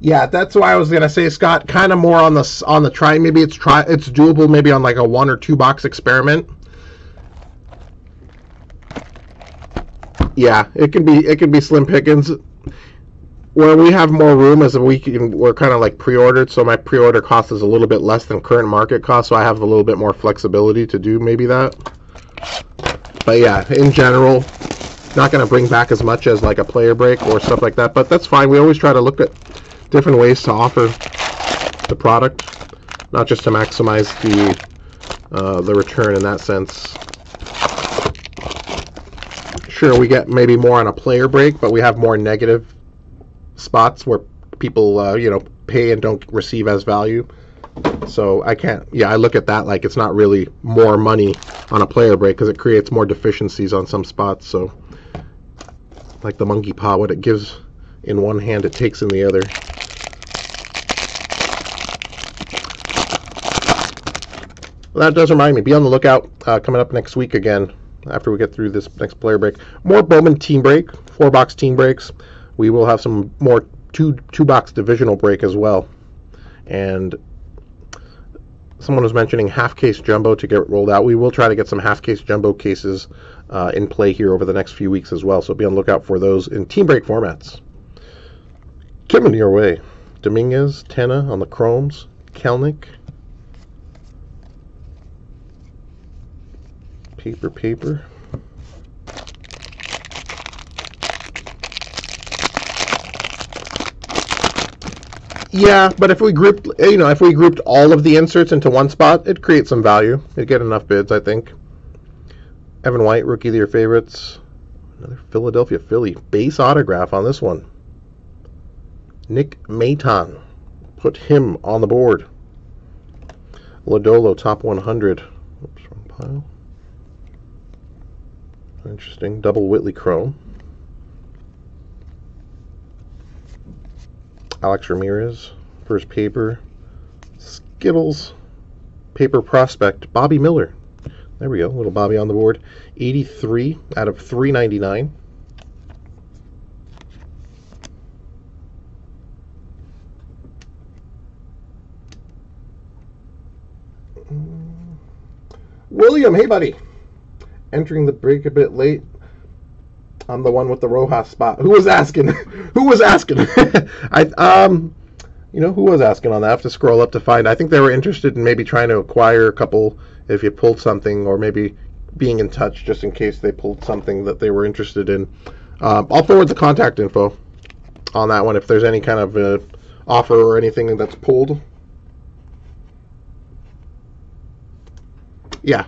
Yeah, that's why I was gonna say, Scott. Kind of more on the on the try. Maybe it's try. It's doable. Maybe on like a one or two box experiment. Yeah, it can be. It can be slim pickings. Where we have more room as we can, we're kind of like pre-ordered, so my pre-order cost is a little bit less than current market cost, so I have a little bit more flexibility to do maybe that. But yeah, in general, not going to bring back as much as like a player break or stuff like that, but that's fine. We always try to look at different ways to offer the product, not just to maximize the uh, the return in that sense. Sure, we get maybe more on a player break, but we have more negative spots where people, uh, you know, pay and don't receive as value. So I can't. Yeah, I look at that like it's not really more money on a player break because it creates more deficiencies on some spots. So, like the monkey paw, what it gives in one hand, it takes in the other. Well, that does remind me. Be on the lookout uh, coming up next week again after we get through this next player break. More Bowman team break, four box team breaks. We will have some more two two box divisional break as well. And someone was mentioning half case jumbo to get rolled out. We will try to get some half case jumbo cases uh, in play here over the next few weeks as well. So be on the lookout for those in team break formats. Coming your way. Dominguez, Tena on the Chromes, Kelenic, paper, paper. Yeah, but if we grouped, eh, you know, if we grouped all of the inserts into one spot, it'd create some value. It'd get enough bids, I think. Evan White, rookie of your favorites. Another Philadelphia Philly base autograph on this one. Nick Maton. Put him on the board. Lodolo, top 100. Oops, wrong pile. Interesting. Double Whitley Chrome. Alex Ramirez. First paper. Skittles. Paper prospect. Bobby Miller. There we go. Little Bobby on the board. 83 out of 399. William, hey buddy entering the break a bit late. I'm the one with the Rojas spot. Who was asking? *laughs* who was asking? *laughs* I um, you know, who was asking on that? I have to scroll up to find. I think they were interested in maybe trying to acquire a couple if you pulled something, or maybe being in touch just in case they pulled something that they were interested in. Um, I'll forward the contact info on that one if there's any kind of uh, offer or anything that's pulled. Yeah.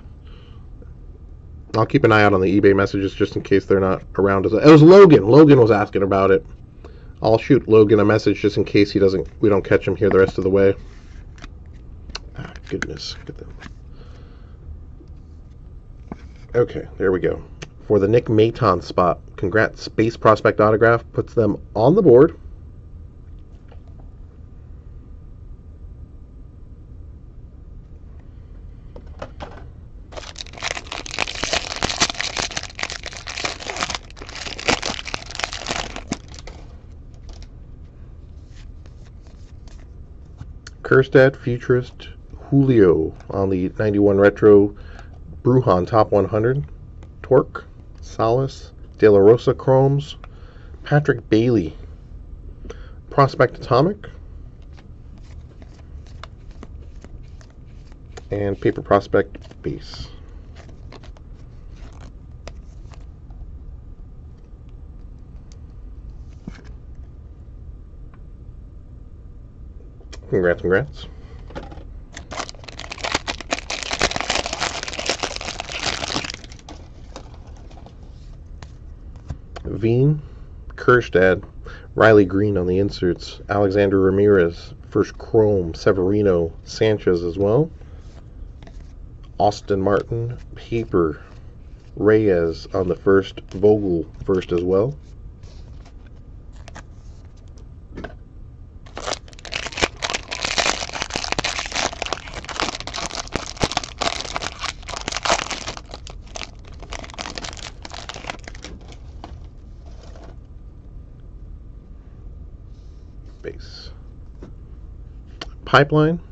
I'll keep an eye out on the eBay messages just in case they're not around. As it was Logan. Logan was asking about it. I'll shoot Logan a message just in case he doesn't. We don't catch him here the rest of the way. Ah, goodness. Okay, there we go. For the Nick Maton spot, congrats. Space Prospect autograph puts them on the board. Kjerstad Futurist Julio on the 91 Retro Bruhan Top 100. Torque, Salas, De La Rosa Chromes, Patrick Bailey, Prospect Atomic, and Paper Prospect Base. Congrats, congrats. Veen, Kjerstad, Riley Greene on the inserts, Alexander Ramirez, first Chrome, Severino, Sanchez as well, Austin Martin, Paper, Reyes on the first, Vogel first as well. base. Pipeline.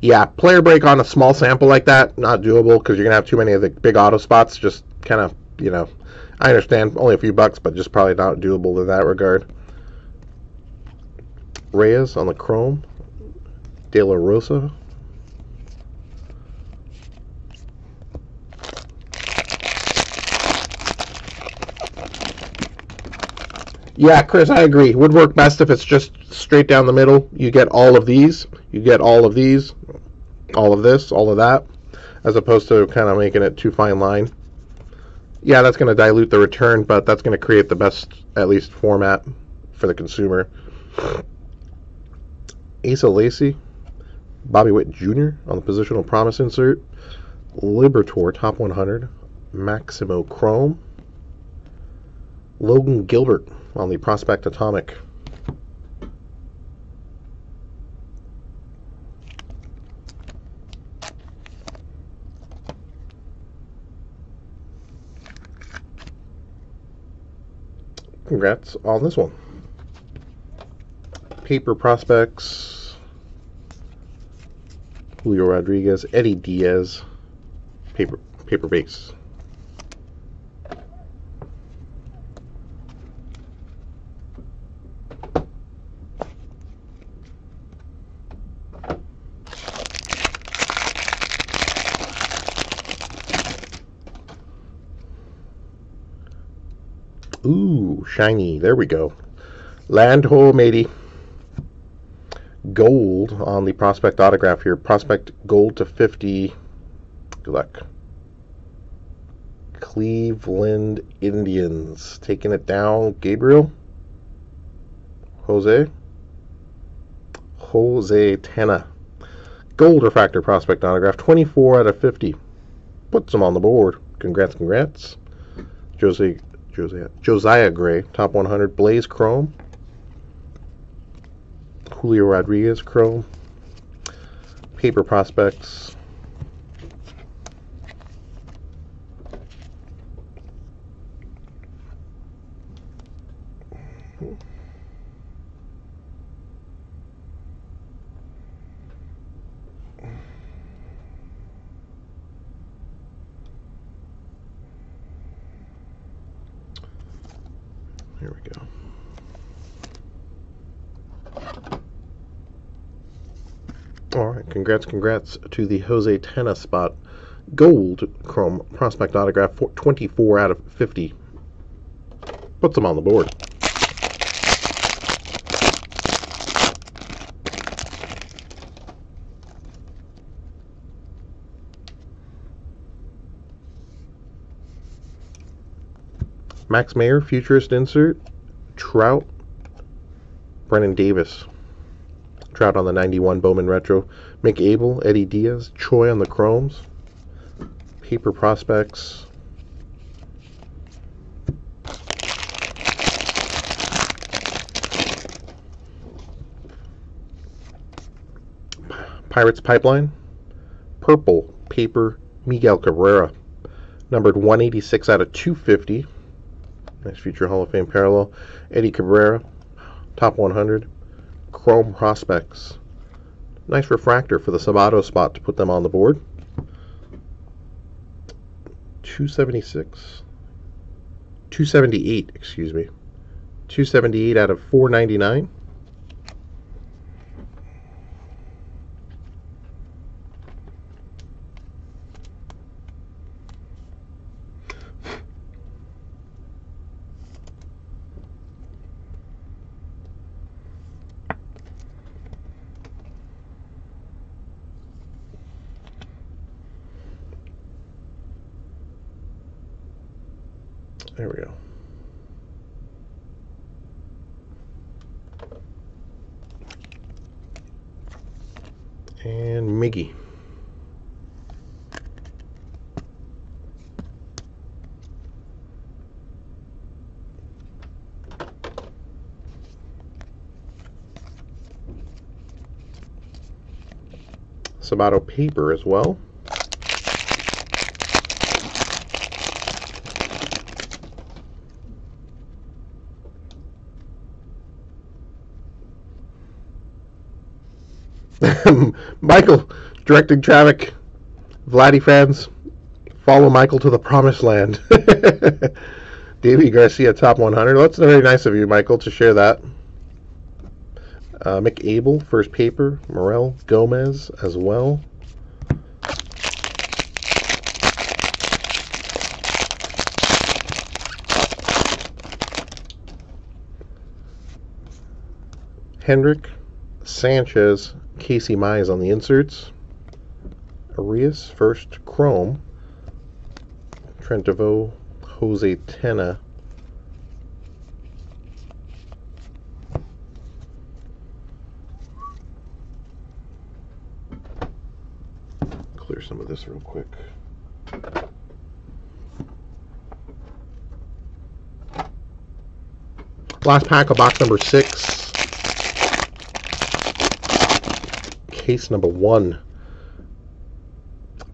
Yeah, player break on a small sample like that, not doable because you're going to have too many of the big auto spots. Just kind of, you know, I understand only a few bucks, but just probably not doable in that regard. Reyes on the Chrome. De La Rosa Yeah, Chris, I agree. Would work best if it's just straight down the middle. You get all of these, you get all of these, all of this, all of that, as opposed to kind of making it too fine line. Yeah, that's going to dilute the return, but that's going to create the best, at least, format for the consumer. Asa Lacy, Bobby Witt Jr. on the positional promise insert, Liberatore top 100, Maximo Chrome, Logan Gilbert on the Prospect Atomic. Congrats on this one. Paper Prospects. Julio Rodriguez, Eddy Diaz, paper paper base. Ooh, shiny. There we go. Landho matey. Gold on the prospect autograph here. Prospect gold to 50. Good luck. Cleveland Indians. Taking it down. Gabriel. Jose. Jose Tena. Gold refractor prospect autograph. 24 out of 50. Puts them on the board. Congrats, congrats. Jose Josiah, Josiah Gray, top 100. Blaze Chrome. Julio Rodriguez Chrome. Paper Prospects. Congrats, congrats to the Jose Tena spot. Gold Chrome Prospect Autograph, 24 out of 50. Puts them on the board. Max Meyer, Futurist Insert. Trout. Brennen Davis. Trout on the 91 Bowman Retro. Mick Eddy Diaz, Choi on the Chromes. Paper Prospects. Pirates Pipeline. Purple Paper Miguel Cabrera. Numbered 186 out of 250. Nice future Hall of Fame parallel. Eddie Cabrera, top 100. Chrome Prospects. Nice refractor for the Sabato spot to put them on the board. 276. 278, excuse me. 278 out of 499. There we go. And Miggy. Sabato paper as well. *laughs* Michael directing traffic. Vladdy fans, follow Michael to the promised land. *laughs* Deivi Garcia, top 100. That's very nice of you, Michael, to share that. Uh, Mick Abel, first paper. Morel Gomez as well. Hendrick, Sanchez, Casey Mize on the inserts. Arias, first Chrome. Trent Deveaux, Jose Tena. Clear some of this real quick. Last pack of box number six. Case number one.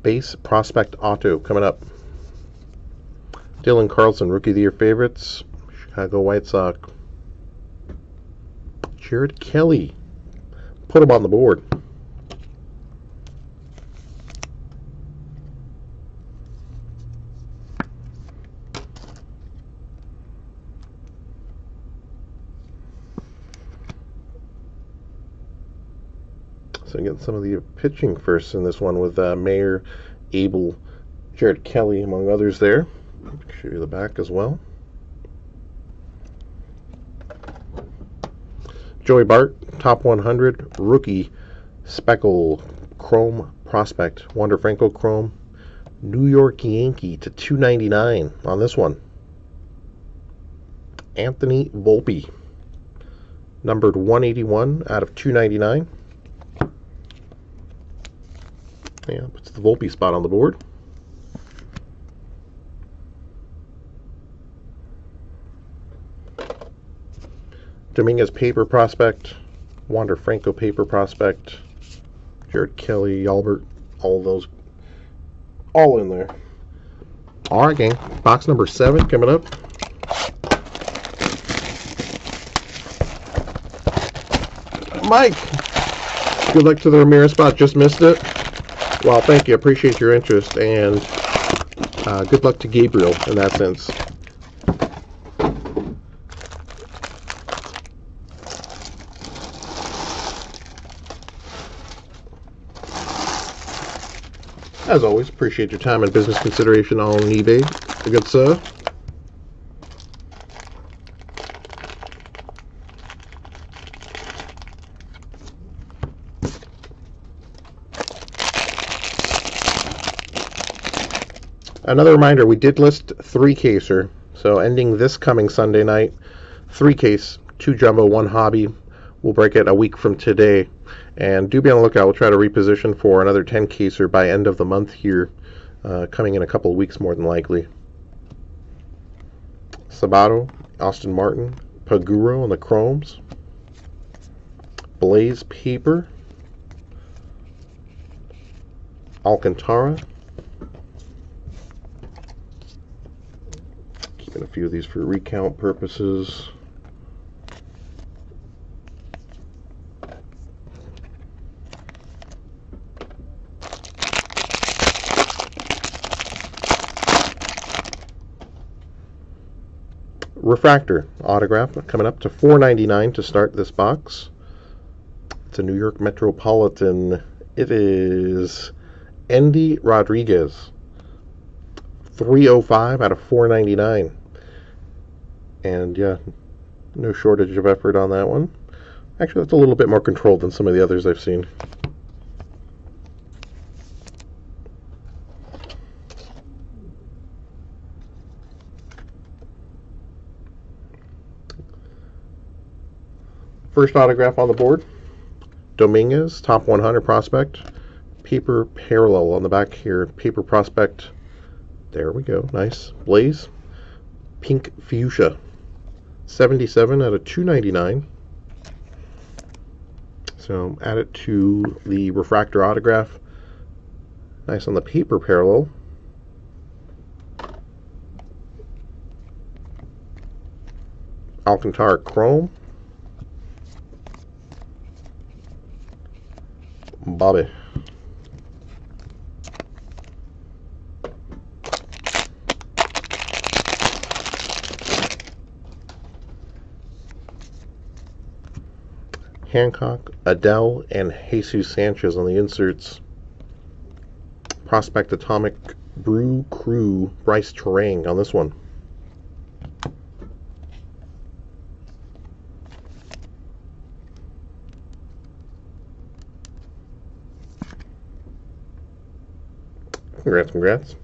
Base Prospect Auto coming up. Dylan Carlson, Rookie of the Year favorites. Chicago White Sox. Jared Kelley. Put him on the board. So some of the pitching first in this one with uh, Meyer, Abel, Jared Kelley, among others there. Show you the back as well. Joey Bart, top 100, rookie, Speckle, Chrome Prospect, Wander Franco Chrome, New York Yankee to 299 on this one. Anthony Volpe, numbered 181 out of 299. Yeah, puts the Volpe spot on the board. Dominguez paper prospect, Wander Franco paper prospect, Jared Kelley, Albert, all those, all in there. All right, gang. Box number seven coming up. Mike, good luck to the Ramirez spot. Just missed it. Well, thank you. Appreciate your interest, and uh, good luck to Gabriel in that sense. As always, appreciate your time and business consideration on eBay. Good sir. Another reminder, we did list three caser. So ending this coming Sunday night, three case, two jumbo, one hobby. We'll break it a week from today. And do be on the lookout. We'll try to reposition for another 10 caser by end of the month here, uh, coming in a couple of weeks more than likely. Sabato, Austin Martin, Paguro on the chromes. Blaze Paper. Alcantara. A few of these for recount purposes. Refractor autograph coming up to $4.99 to start this box. It's a New York Metropolitan. It is Endy Rodriguez. 305 out of 499. And yeah, no shortage of effort on that one. Actually, that's a little bit more controlled than some of the others I've seen. First autograph on the board. Dominguez, top 100 prospect. Paper parallel on the back here. Paper prospect. There we go. Nice. Blaze. Pink fuchsia. 77 out of 299. So add it to the refractor autograph. Nice on the paper parallel. Alcantara Chrome. Bobby. Hancock, Adell, and Jesus Sanchez on the inserts. Prospect Atomic Brew Crew Brice Turang on this one. Congrats, congrats.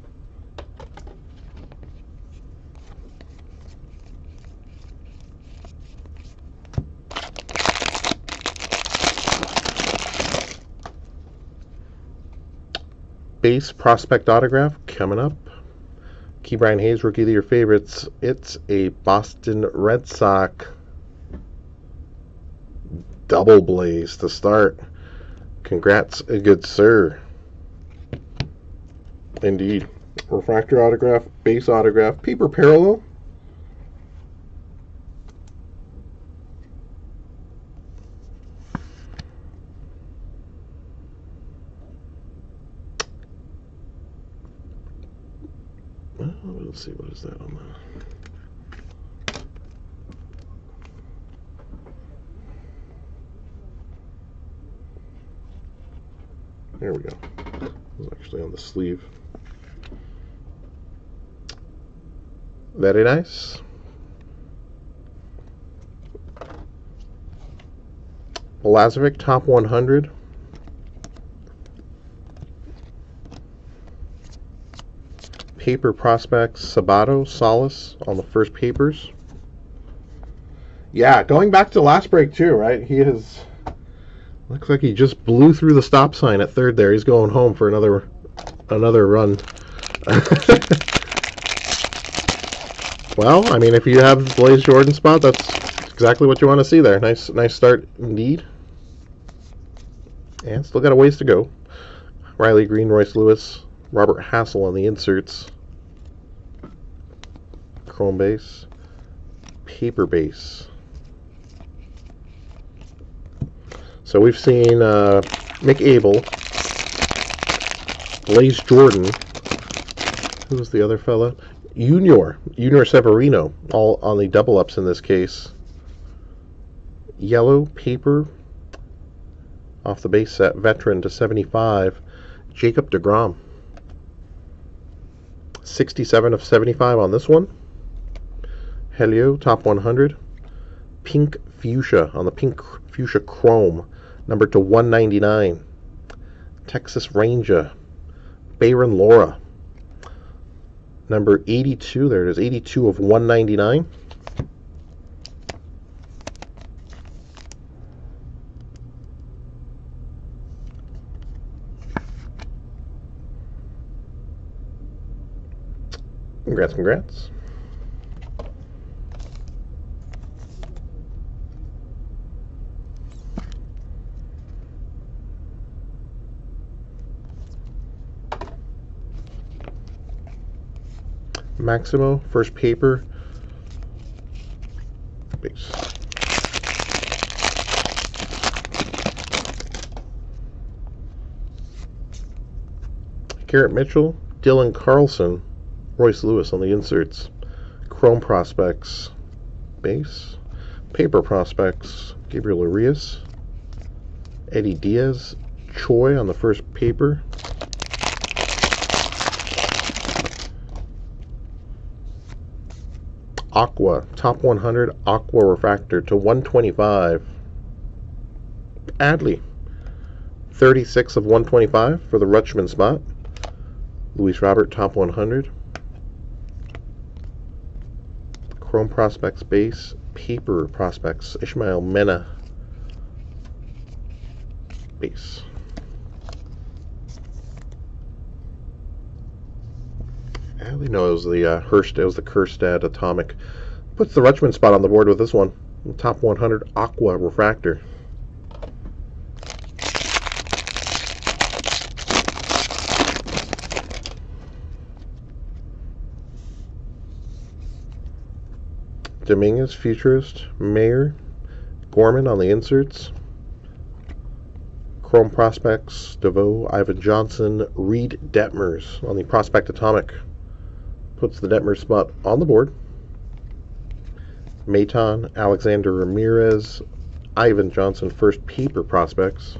Base prospect autograph coming up. Ke'Bryan Hayes, rookie of year favorites. It's a Boston Red Sox double blaze to start. Congrats, a good sir. Indeed. Refractor autograph, base autograph, paper parallel. Well, let's see, what is that on the... There we go. It was actually on the sleeve. Very nice. Lazovic top 100. Paper prospects Sabato, Salas on the first papers. Yeah, going back to last break too, right? He is looks like he just blew through the stop sign at third there. He's going home for another another run. *laughs* Well, I mean, if you have Blaze Jordan spot, that's exactly what you want to see there. Nice, nice start indeed. And still got a ways to go. Riley Greene, Royce Lewis, Robert Hassell on the inserts. Chrome base, paper base. So we've seen uh, Mick Abel, Blaze Jordan. Who was the other fella? Junior, Junior Severino, all on the double ups in this case. Yellow paper off the base set, veteran to 75, Jacob DeGrom. 67 of 75 on this one. Helio, top 100. Pink Fuchsia on the Pink Fuchsia Chrome, number to 199. Texas Ranger, Bayron Lora, number 82. There it is, 82 of 199. Congrats, congrats. Maximo, first paper. Base. Garrett Mitchell, Dylan Carlson, Royce Lewis on the inserts. Chrome Prospects, base. Paper Prospects, Gabriel Arias. Eddy Diaz, Choi on the first paper. Aqua, top 100 Aqua Refractor to 125. Adley, 36 of 125 for the Rutschman spot. Luis Robert, top 100. Chrome Prospects base, Paper Prospects, Ismael Mena base. Adley no, it was the uh, Hurst, it was the Kjerstad Atomic. Puts the Rutschman spot on the board with this one. Top 100 Aqua Refractor. Dominguez, Futurist, Meyer, Gorman on the inserts. Chrome Prospects, Deveaux, Ivan Johnson, Reid Detmers on the Prospect Atomic. Puts the Detmers spot on the board. Maton, Alexander Ramirez, Ivan Johnson, first paper prospects.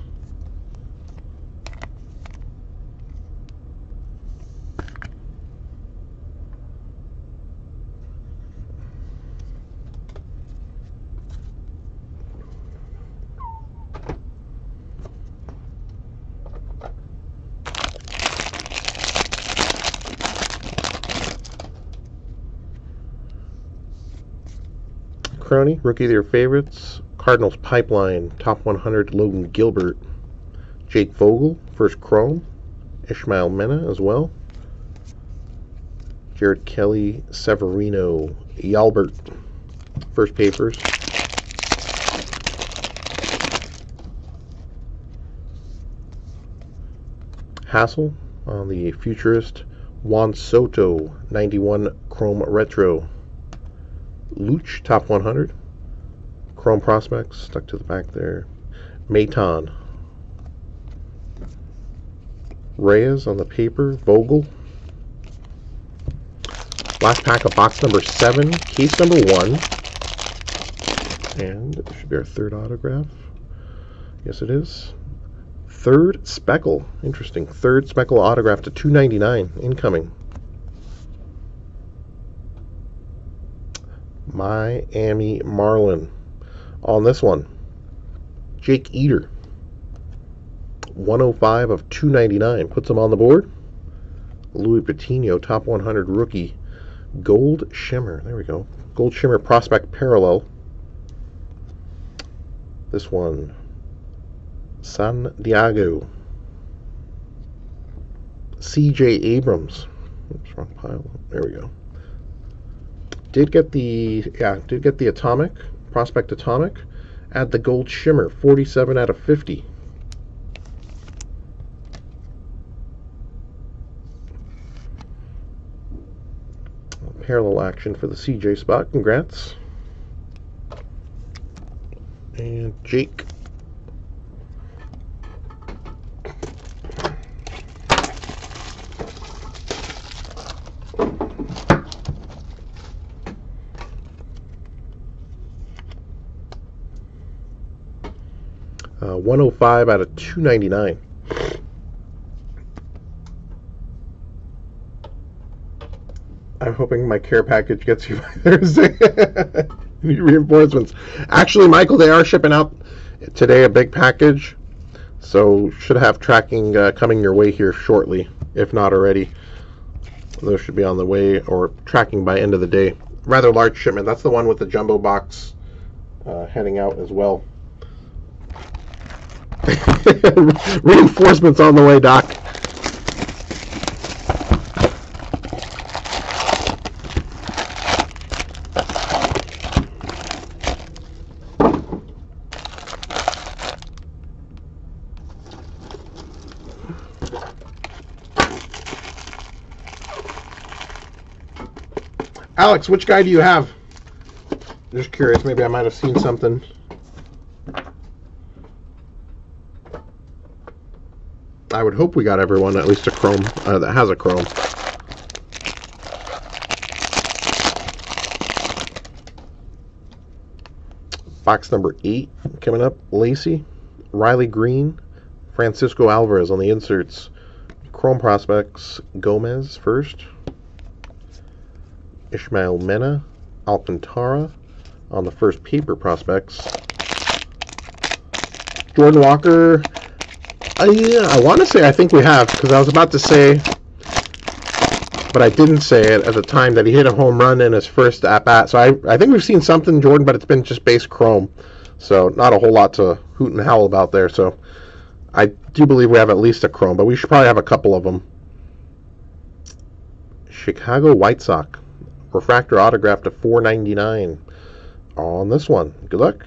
Crony, rookie of their favorites. Cardinals Pipeline, top 100, Logan Gilbert. Jake Vogel, first Chrome. Ismael Mena as well. Jared Kelley, Severino, Yolbert, first papers. Hassell on the Futurist. Juan Soto, 91 Chrome Retro. Luch, top 100. Chrome Prospects, stuck to the back there. Maton. Reyes on the paper. Vogel. Last pack of box number 7, case number 1. And it should be our third autograph. Yes, it is. Third Speckle. Interesting. Third Speckle autograph to 299 incoming. Miami Marlin. On this one, Jake Eder. 105 of 299 puts him on the board. Louis Patino, top 100 rookie. Gold Shimmer. There we go. Gold Shimmer Prospect Parallel. This one, San Diego. CJ Abrams. Oops, wrong pile. There we go did get the yeah did get the atomic prospect atomic add the gold shimmer 47 out of 50 parallel action for the CJ spot. Congrats. And Jake 105 out of 299. I'm hoping my care package gets you *laughs* by Thursday. *laughs* Reinforcements. Actually, Michael, they are shipping out today a big package, so should have tracking uh, coming your way here shortly, if not already. Those should be on the way or tracking by end of the day. Rather large shipment. That's the one with the jumbo box uh, heading out as well. *laughs* Reinforcements on the way, Doc. Alex, which guy do you have? Just curious, maybe I might have seen something. I would hope we got everyone at least a chrome uh, that has a chrome. Box number eight coming up. Lacy, Riley Greene, Francisco Alvarez on the inserts. Chrome prospects Gomez first. Ismael Mena, Alcantara on the first paper prospects. Jordan Walker, uh, yeah, I want to say I think we have because I was about to say, but I didn't say it at the time that he hit a home run in his first at bat. So I, I think we've seen something, Jordan, but it's been just base chrome. So not a whole lot to hoot and howl about there. So I do believe we have at least a chrome, but we should probably have a couple of them. Chicago White Sox refractor autograph to 4.99 on this one. Good luck.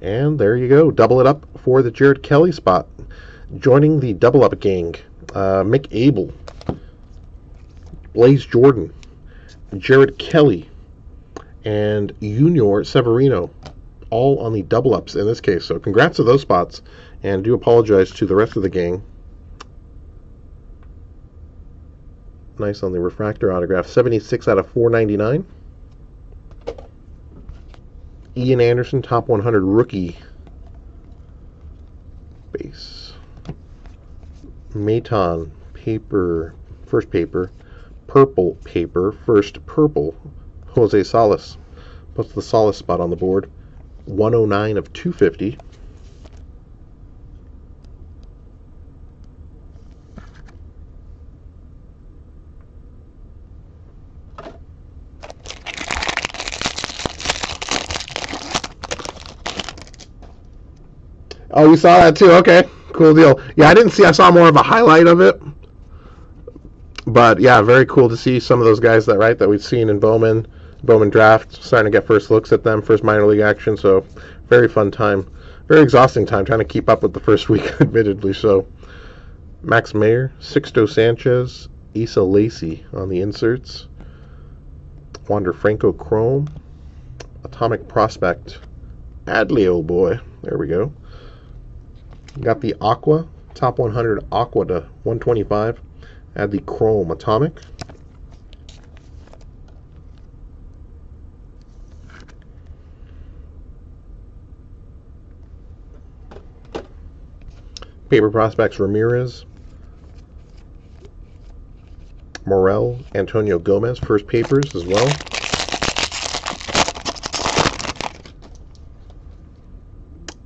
And there you go. Double it up for the Jared Kelley spot. Joining the double up gang, uh, Mick Abel, Blaze Jordan, Jared Kelley, and Junior Severino, all on the double ups in this case. So congrats to those spots, and do apologize to the rest of the gang Nice on the refractor autograph. 76 out of 499. Ian Anderson, top 100 rookie base. Maton, paper, first paper. Purple paper, first purple. Jose Salas. Puts the Salas spot on the board. 109 of 250. Oh, you saw that too? Okay, cool deal. Yeah, I didn't see. I saw more of a highlight of it, but yeah, very cool to see some of those guys that right that we've seen in Bowman, Bowman draft, starting to get first looks at them, first minor league action. So, very fun time, very exhausting time trying to keep up with the first *laughs* week, admittedly. So, Max Meyer, Sixto Sanchez, Asa Lacy on the inserts, Wander Franco Chrome, Atomic Prospect, Adley, oh boy, there we go. Got the Aqua, top 100 Aqua to 125. Add the Chrome Atomic. Paper Prospects Ramirez. Morel, Antonio Gomez, first papers as well.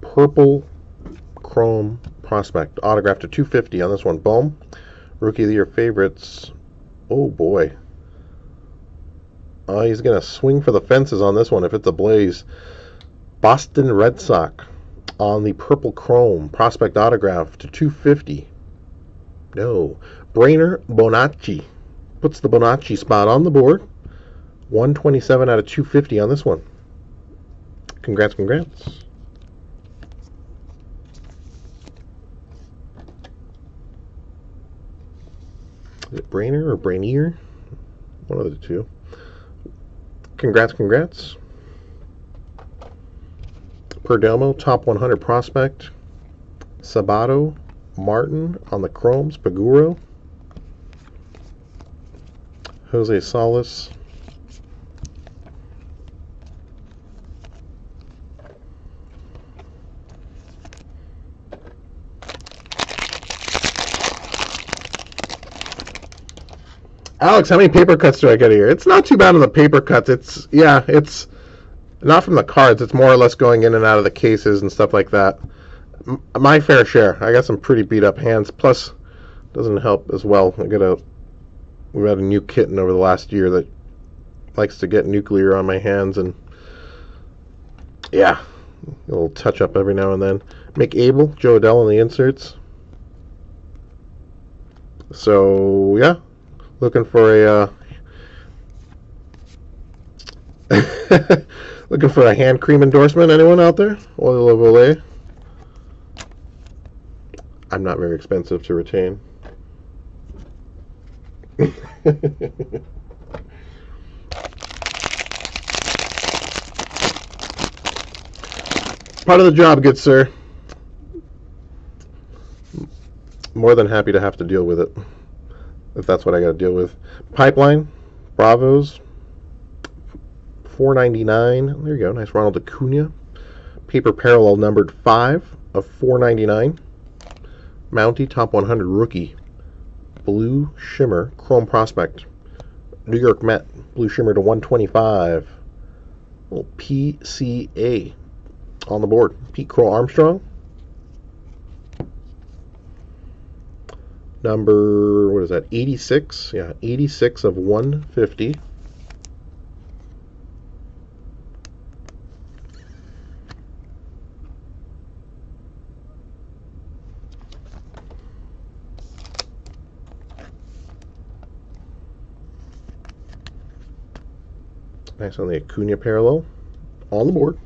Purple Chrome Prospect. Autograph to 250 on this one. Boom. Rookie of the Year favorites. Oh, boy. Oh, he's going to swing for the fences on this one if it's a blaze. Boston Red Sox on the Purple Chrome. Prospect autograph to 250. No. Brainer Bonaci. Puts the Bonaci spot on the board. 127 out of 250 on this one. Congrats, congrats. Is it Brainer or Brainier? One of the two. Congrats, congrats. Perdomo, top 100 prospect. Sabato, Martin on the Chromes, Paguro. Jose Salas, Alex, how many paper cuts do I get here? It's not too bad on the paper cuts. It's yeah, it's not from the cards. It's more or less going in and out of the cases and stuff like that. M- my fair share. I got some pretty beat up hands. Plus, doesn't help as well. I got a we had a new kitten over the last year that likes to get nuclear on my hands and yeah, a little touch up every now and then. Mick Abel, Jo Adell on the inserts. So yeah, looking for a uh, *laughs* looking for a hand cream endorsement. Anyone out there? Oil of Olay. I'm not very expensive to retain. *laughs* Part of the job, good sir. More than happy to have to deal with it. If that's what I got to deal with. Pipeline, Bravos, 499. There you go. Nice Ronald Acuna. Paper parallel numbered 5 of 499. Mountie top 100 rookie. Blue Shimmer Chrome Prospect. New York Met Blue Shimmer to 125. Little PCA on the board. Pete Crow Armstrong. Number, what is that, 86? Yeah, 86 of 150. Nice on the Acuna parallel. On the board.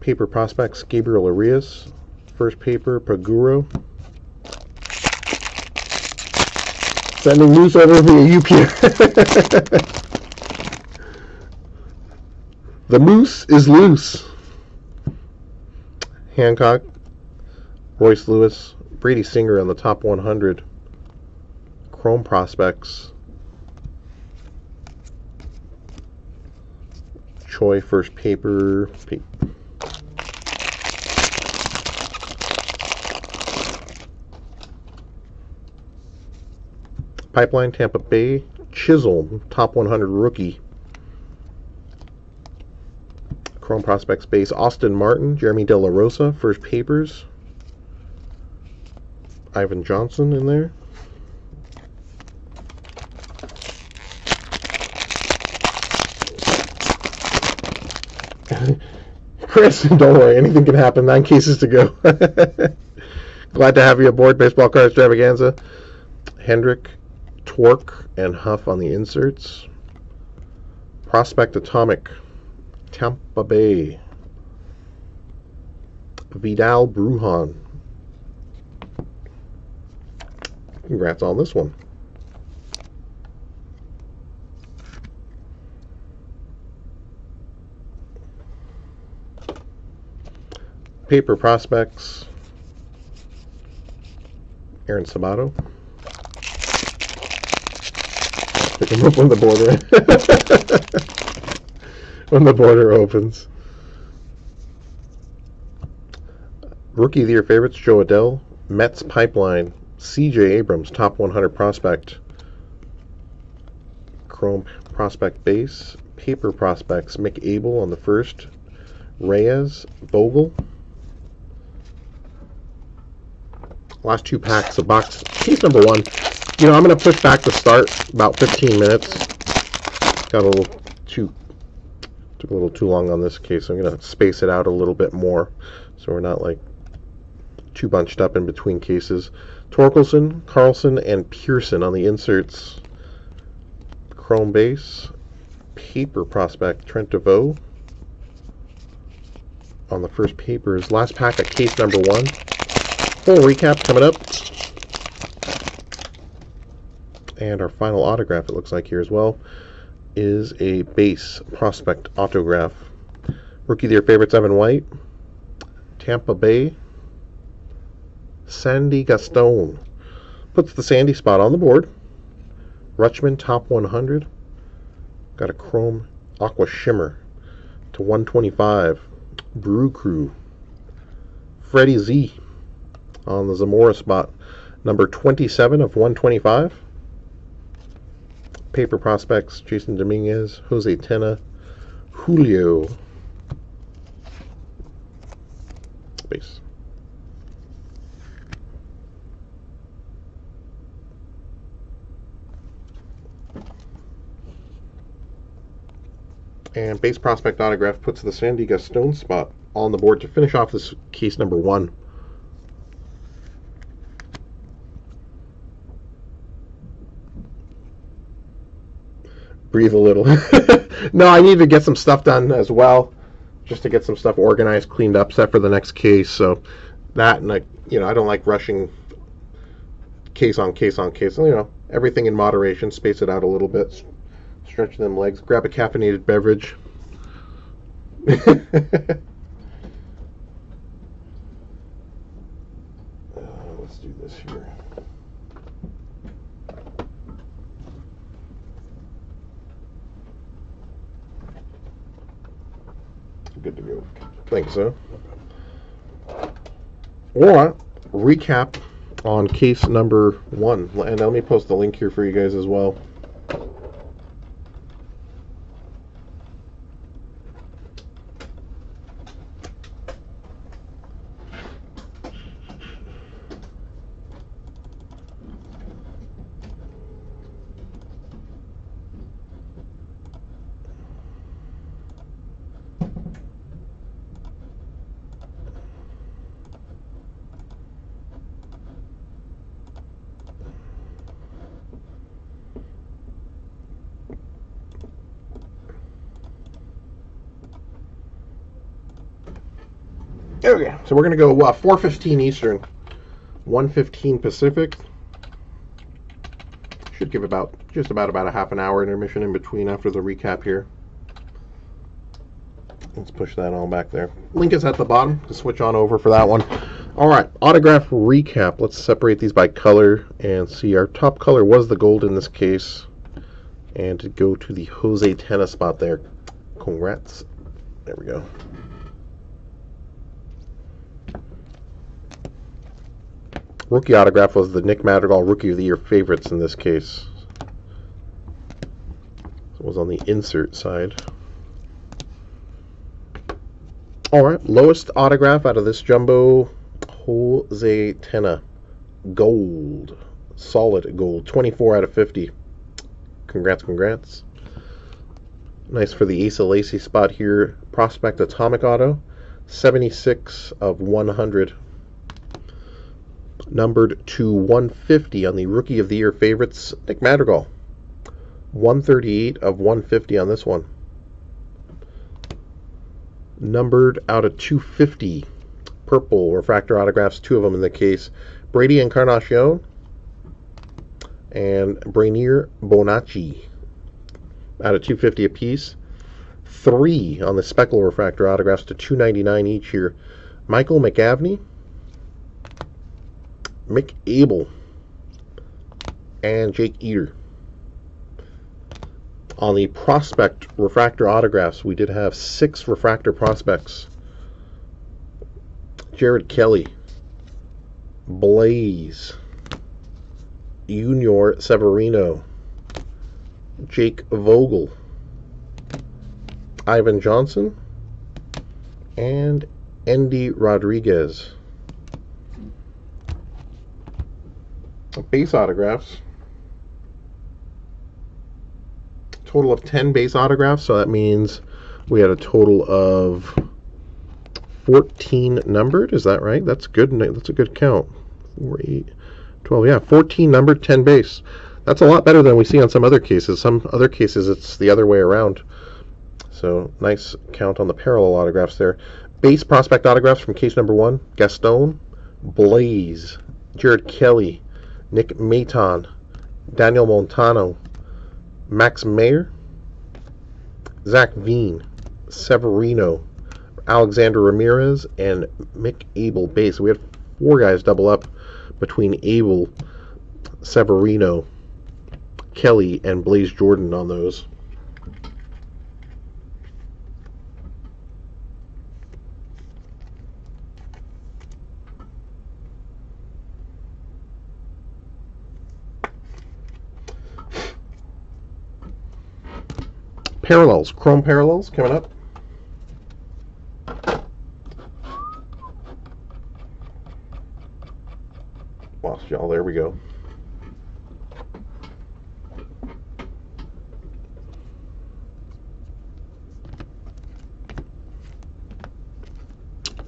Paper Prospects, Gabriel Arias. First paper, Paguro. Sending news over via UPS. *laughs* the moose is loose. Hancock, Royce Lewis, Brady Singer on the top 100. Chrome Prospects. Choi, first paper. Pipeline, Tampa Bay. Chisholm, top 100 rookie. Chrome Prospects base. Austin Martin, Jeremy De La Rosa, first papers. Ivan Johnson in there. *laughs* Chris, don't worry, anything can happen. Nine cases to go. *laughs* Glad to have you aboard Baseball Card Extravaganza. Hendrick, Torque, and Huff on the inserts. Prospect Atomic, Tampa Bay. Vidal Brujan. Congrats on this one. Paper Prospects, Aaron Sabato. Pick him up when the border *laughs* when the border opens. Rookie of the Year favorites: Jo Adell, Mets Pipeline, C.J. Abrams, top 100 prospect. Chrome prospect base, paper prospects: Mick Abel on the first, Reyes, Bogle. last two packs of box piece number one. You know, I'm going to push back the start about 15 minutes. Got a little too took a little too long on this case. I'm going to space it out a little bit more so we're not like too bunched up in between cases. Torkelson, Carlson, and Pearson on the inserts. Chrome base. Paper prospect, Trent Deveaux. On the first papers. Last pack of case number one. Full recap coming up. And our final autograph, it looks like here as well, is a base prospect autograph. Rookie of Year favorites, Evan White. Tampa Bay. Sandy Gaston. Puts the Sandy spot on the board. Rutschman, top 100. Got a chrome aqua shimmer to 125. Brew Crew. Freddie Z on the Zamora spot. Number 27 of 125. Paper prospects Jasson Dominguez, Jose Tena, Julio. Base. And base prospect autograph puts the Sandy Gaston spot on the board to finish off this case number one. Breathe a little. *laughs* no, I need to get some stuff done as well, just to get some stuff organized, cleaned up, set for the next case. So that and like you know, I don't like rushing case on case on case. You know, everything in moderation. Space it out a little bit. Stretch them legs. Grab a caffeinated beverage. *laughs* do this here. Good to go. Think so. Or recap on case number one. And let me post the link here for you guys as well. Okay, so we're going to go uh, 4.15 Eastern, 1.15 Pacific. Should give about just about about a half an hour intermission in between after the recap here. Let's push that all back there. Link is at the bottom to switch on over for that one. All right, autograph recap. Let's separate these by color and see. Our top color was the gold in this case. And to go to the Jose Tena spot there. Congrats. There we go. Rookie autograph was the Nick Madrigal Rookie of the Year favorites in this case. It was on the insert side. All right, lowest autograph out of this jumbo, Jose Tena, gold, solid gold, 24 out of 50. Congrats, congrats. Nice for the Asa Lacy spot here. Prospect Atomic Auto, 76 of 100 numbered to 150 on the Rookie of the Year favorites, Nick Madrigal. 138 of 150 on this one. Numbered out of 250. Purple refractor autographs, two of them in the case. Brady Encarnacion and Brainier Bonaci out of 250 apiece. Three on the speckle refractor autographs to 299 each here. Michael McAvene Mick Abel, and Jake Eder. On the prospect refractor autographs, we did have six refractor prospects. Jared Kelley, Blaze, Junior Severino, Jake Vogel, Ivan Johnson, and Endy Rodriguez. Base autographs. Total of 10 base autographs, so that means we had a total of 14 numbered. Is that right? That's good. That's a good count. 4, 8, 12. Yeah, 14 numbered, 10 base. That's a lot better than we see on some other cases. Some other cases, it's the other way around. So nice count on the parallel autographs there. Base prospect autographs from case number one Gaston, Blaze, Jared Kelley, Nick Maton, Daniel Montano, Max Meyer, Zac Veen, Severino, Alexander Ramirez, and Mick Abel base. We had four guys double up between Abel, Severino, Kelley, and Blaze Jordan on those. Parallels, Chrome Parallels coming up. Lost y'all, there we go.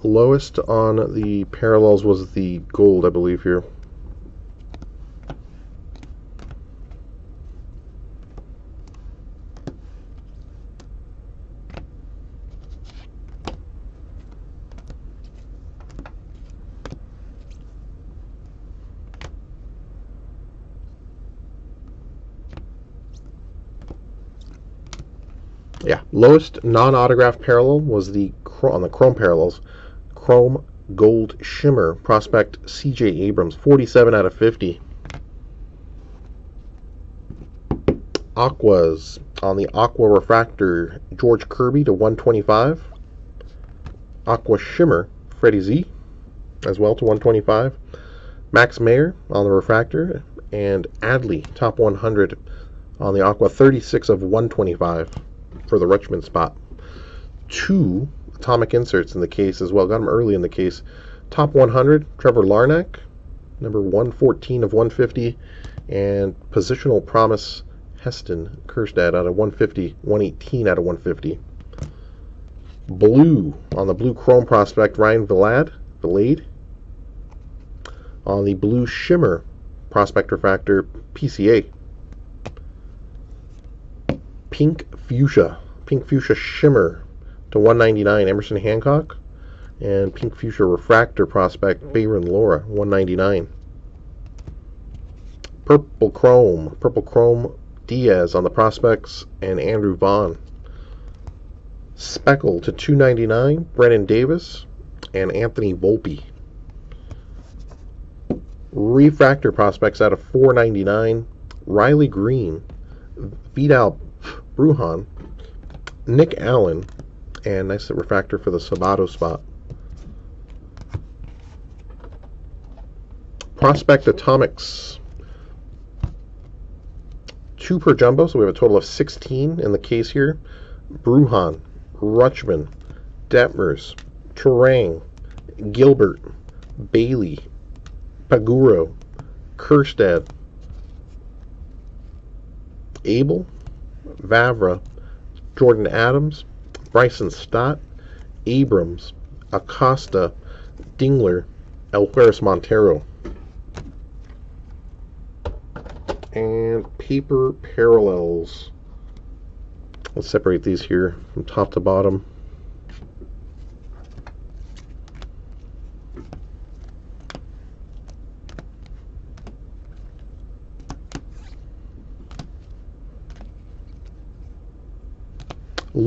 Lowest on the parallels was the gold, I believe, here. Yeah, lowest non-autograph parallel was the on the Chrome parallels, Chrome Gold Shimmer prospect C.J. Abrams, 47 out of 50. Aquas on the Aqua Refractor, George Kirby to 125. Aqua Shimmer, Freddie Z, as well to 125. Max Meyer on the Refractor, and Adley, top 100 on the Aqua, 36 of 125 for the Rutschman spot. Two atomic inserts in the case as well. Got them early in the case. Top 100, Trevor Larnach, number 114 of 150, and positional promise Heston Kjerstad out of 150, 118 out of 150. Blue on the blue chrome prospect Ryan Vilade, Vilade. On the blue shimmer prospect refractor PCA. Pink fuchsia, pink fuchsia shimmer to 199 Emerson Hancock, and Pink Fuchsia Refractor prospect Bayron Lora 199. Purple Chrome, Purple Chrome Diaz on the prospects, and Andrew Vaughn. Speckle to 299 Brennen Davis and Anthony Volpe. Refractor prospects out of 499 Riley Greene, Vidal Brujan, Nick Allen, and nice refractor for the Sabato spot. Prospect Atomics. Two per jumbo, so we have a total of 16 in the case here. Brujan, Rutschman, Detmers, Turang, Gilbert, Bailey, Paguro, Kjerstad, Abel, Vavra, Jordan Adams, Bryson Stott, Abrams, Acosta, Dingler, Elehuris Montero. And paper parallels. Let's separate these here from top to bottom.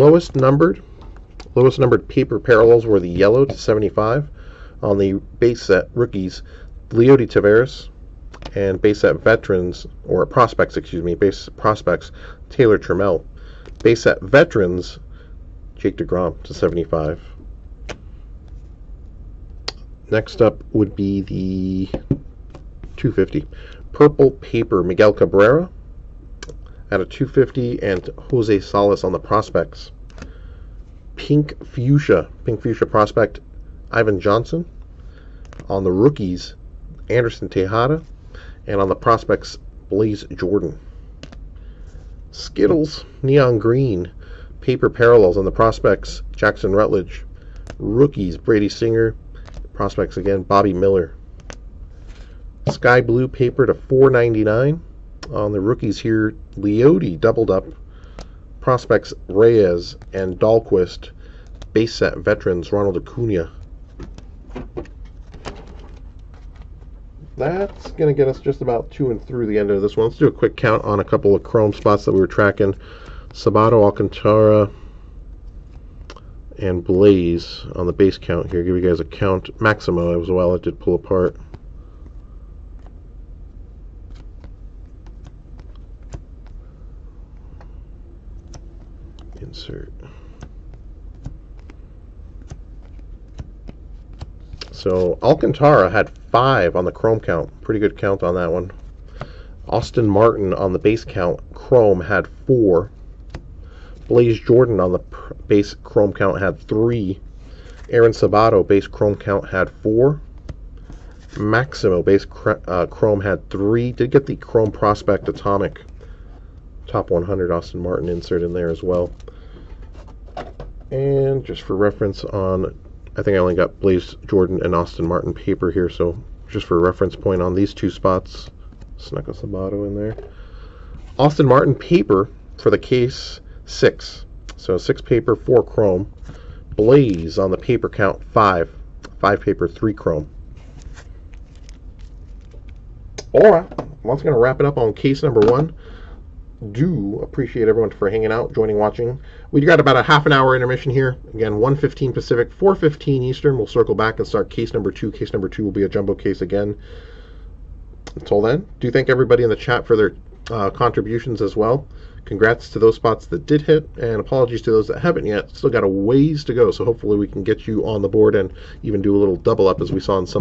Lowest numbered, lowest numbered paper parallels were the yellow to 75. On the base set rookies, Leody Taveras, and base set veterans or prospects, excuse me, base prospects Taylor Trammell. Base set veterans, Jake DeGrom to 75. Next up would be the 250 purple paper Miguel Cabrera at a 250 and Jose Salas on the prospects. Pink Fuchsia, Pink Fuchsia prospect Ivan Johnson. On the rookies, Anderson Tejeda. And on the prospects, Blaze Jordan. Skittles, Neon Green, Paper Parallels on the prospects, Jackson Rutledge. Rookies, Brady Singer. Prospects again, Bobby Miller. Sky Blue Paper to 499 on the rookies here, Leody doubled up. Prospects Reyes and Dahlquist. Base set veterans Ronald Acuna. That's going to get us just about to and through the end of this one. Let's do a quick count on a couple of chrome spots that we were tracking. Sabato, Alcantara, and Blaze on the base count here. Give you guys a count. Maximo as well. It did pull apart. Insert. So Alcantara had five on the Chrome count. Pretty good count on that one. Austin Martin on the base count. Chrome had four. Blaze Jordan on the base chrome count had three. Aaron Sabato base chrome count had four. Maximo base uh, chrome had three. Did get the chrome prospect atomic top 100 Austin Martin insert in there as well. And just for reference on, I think I only got Blaze Jordan and Austin Martin paper here, so just for reference point on these two spots, snuck a Sabato in there. Austin Martin paper for the case six. So six paper, four chrome. Blaze on the paper count five. Five paper, three chrome. All right, well, that's going to wrap it up on case number one. Do appreciate everyone for hanging out, joining, watching. We got about a half an hour intermission here. Again, 1:15 Pacific, 4:15 Eastern. We'll circle back and start case number two. Case number two will be a jumbo case again. Until then, do thank everybody in the chat for their uh, contributions as well. Congrats to those spots that did hit, and apologies to those that haven't yet. Still got a ways to go, so hopefully we can get you on the board and even do a little double up as we saw in some.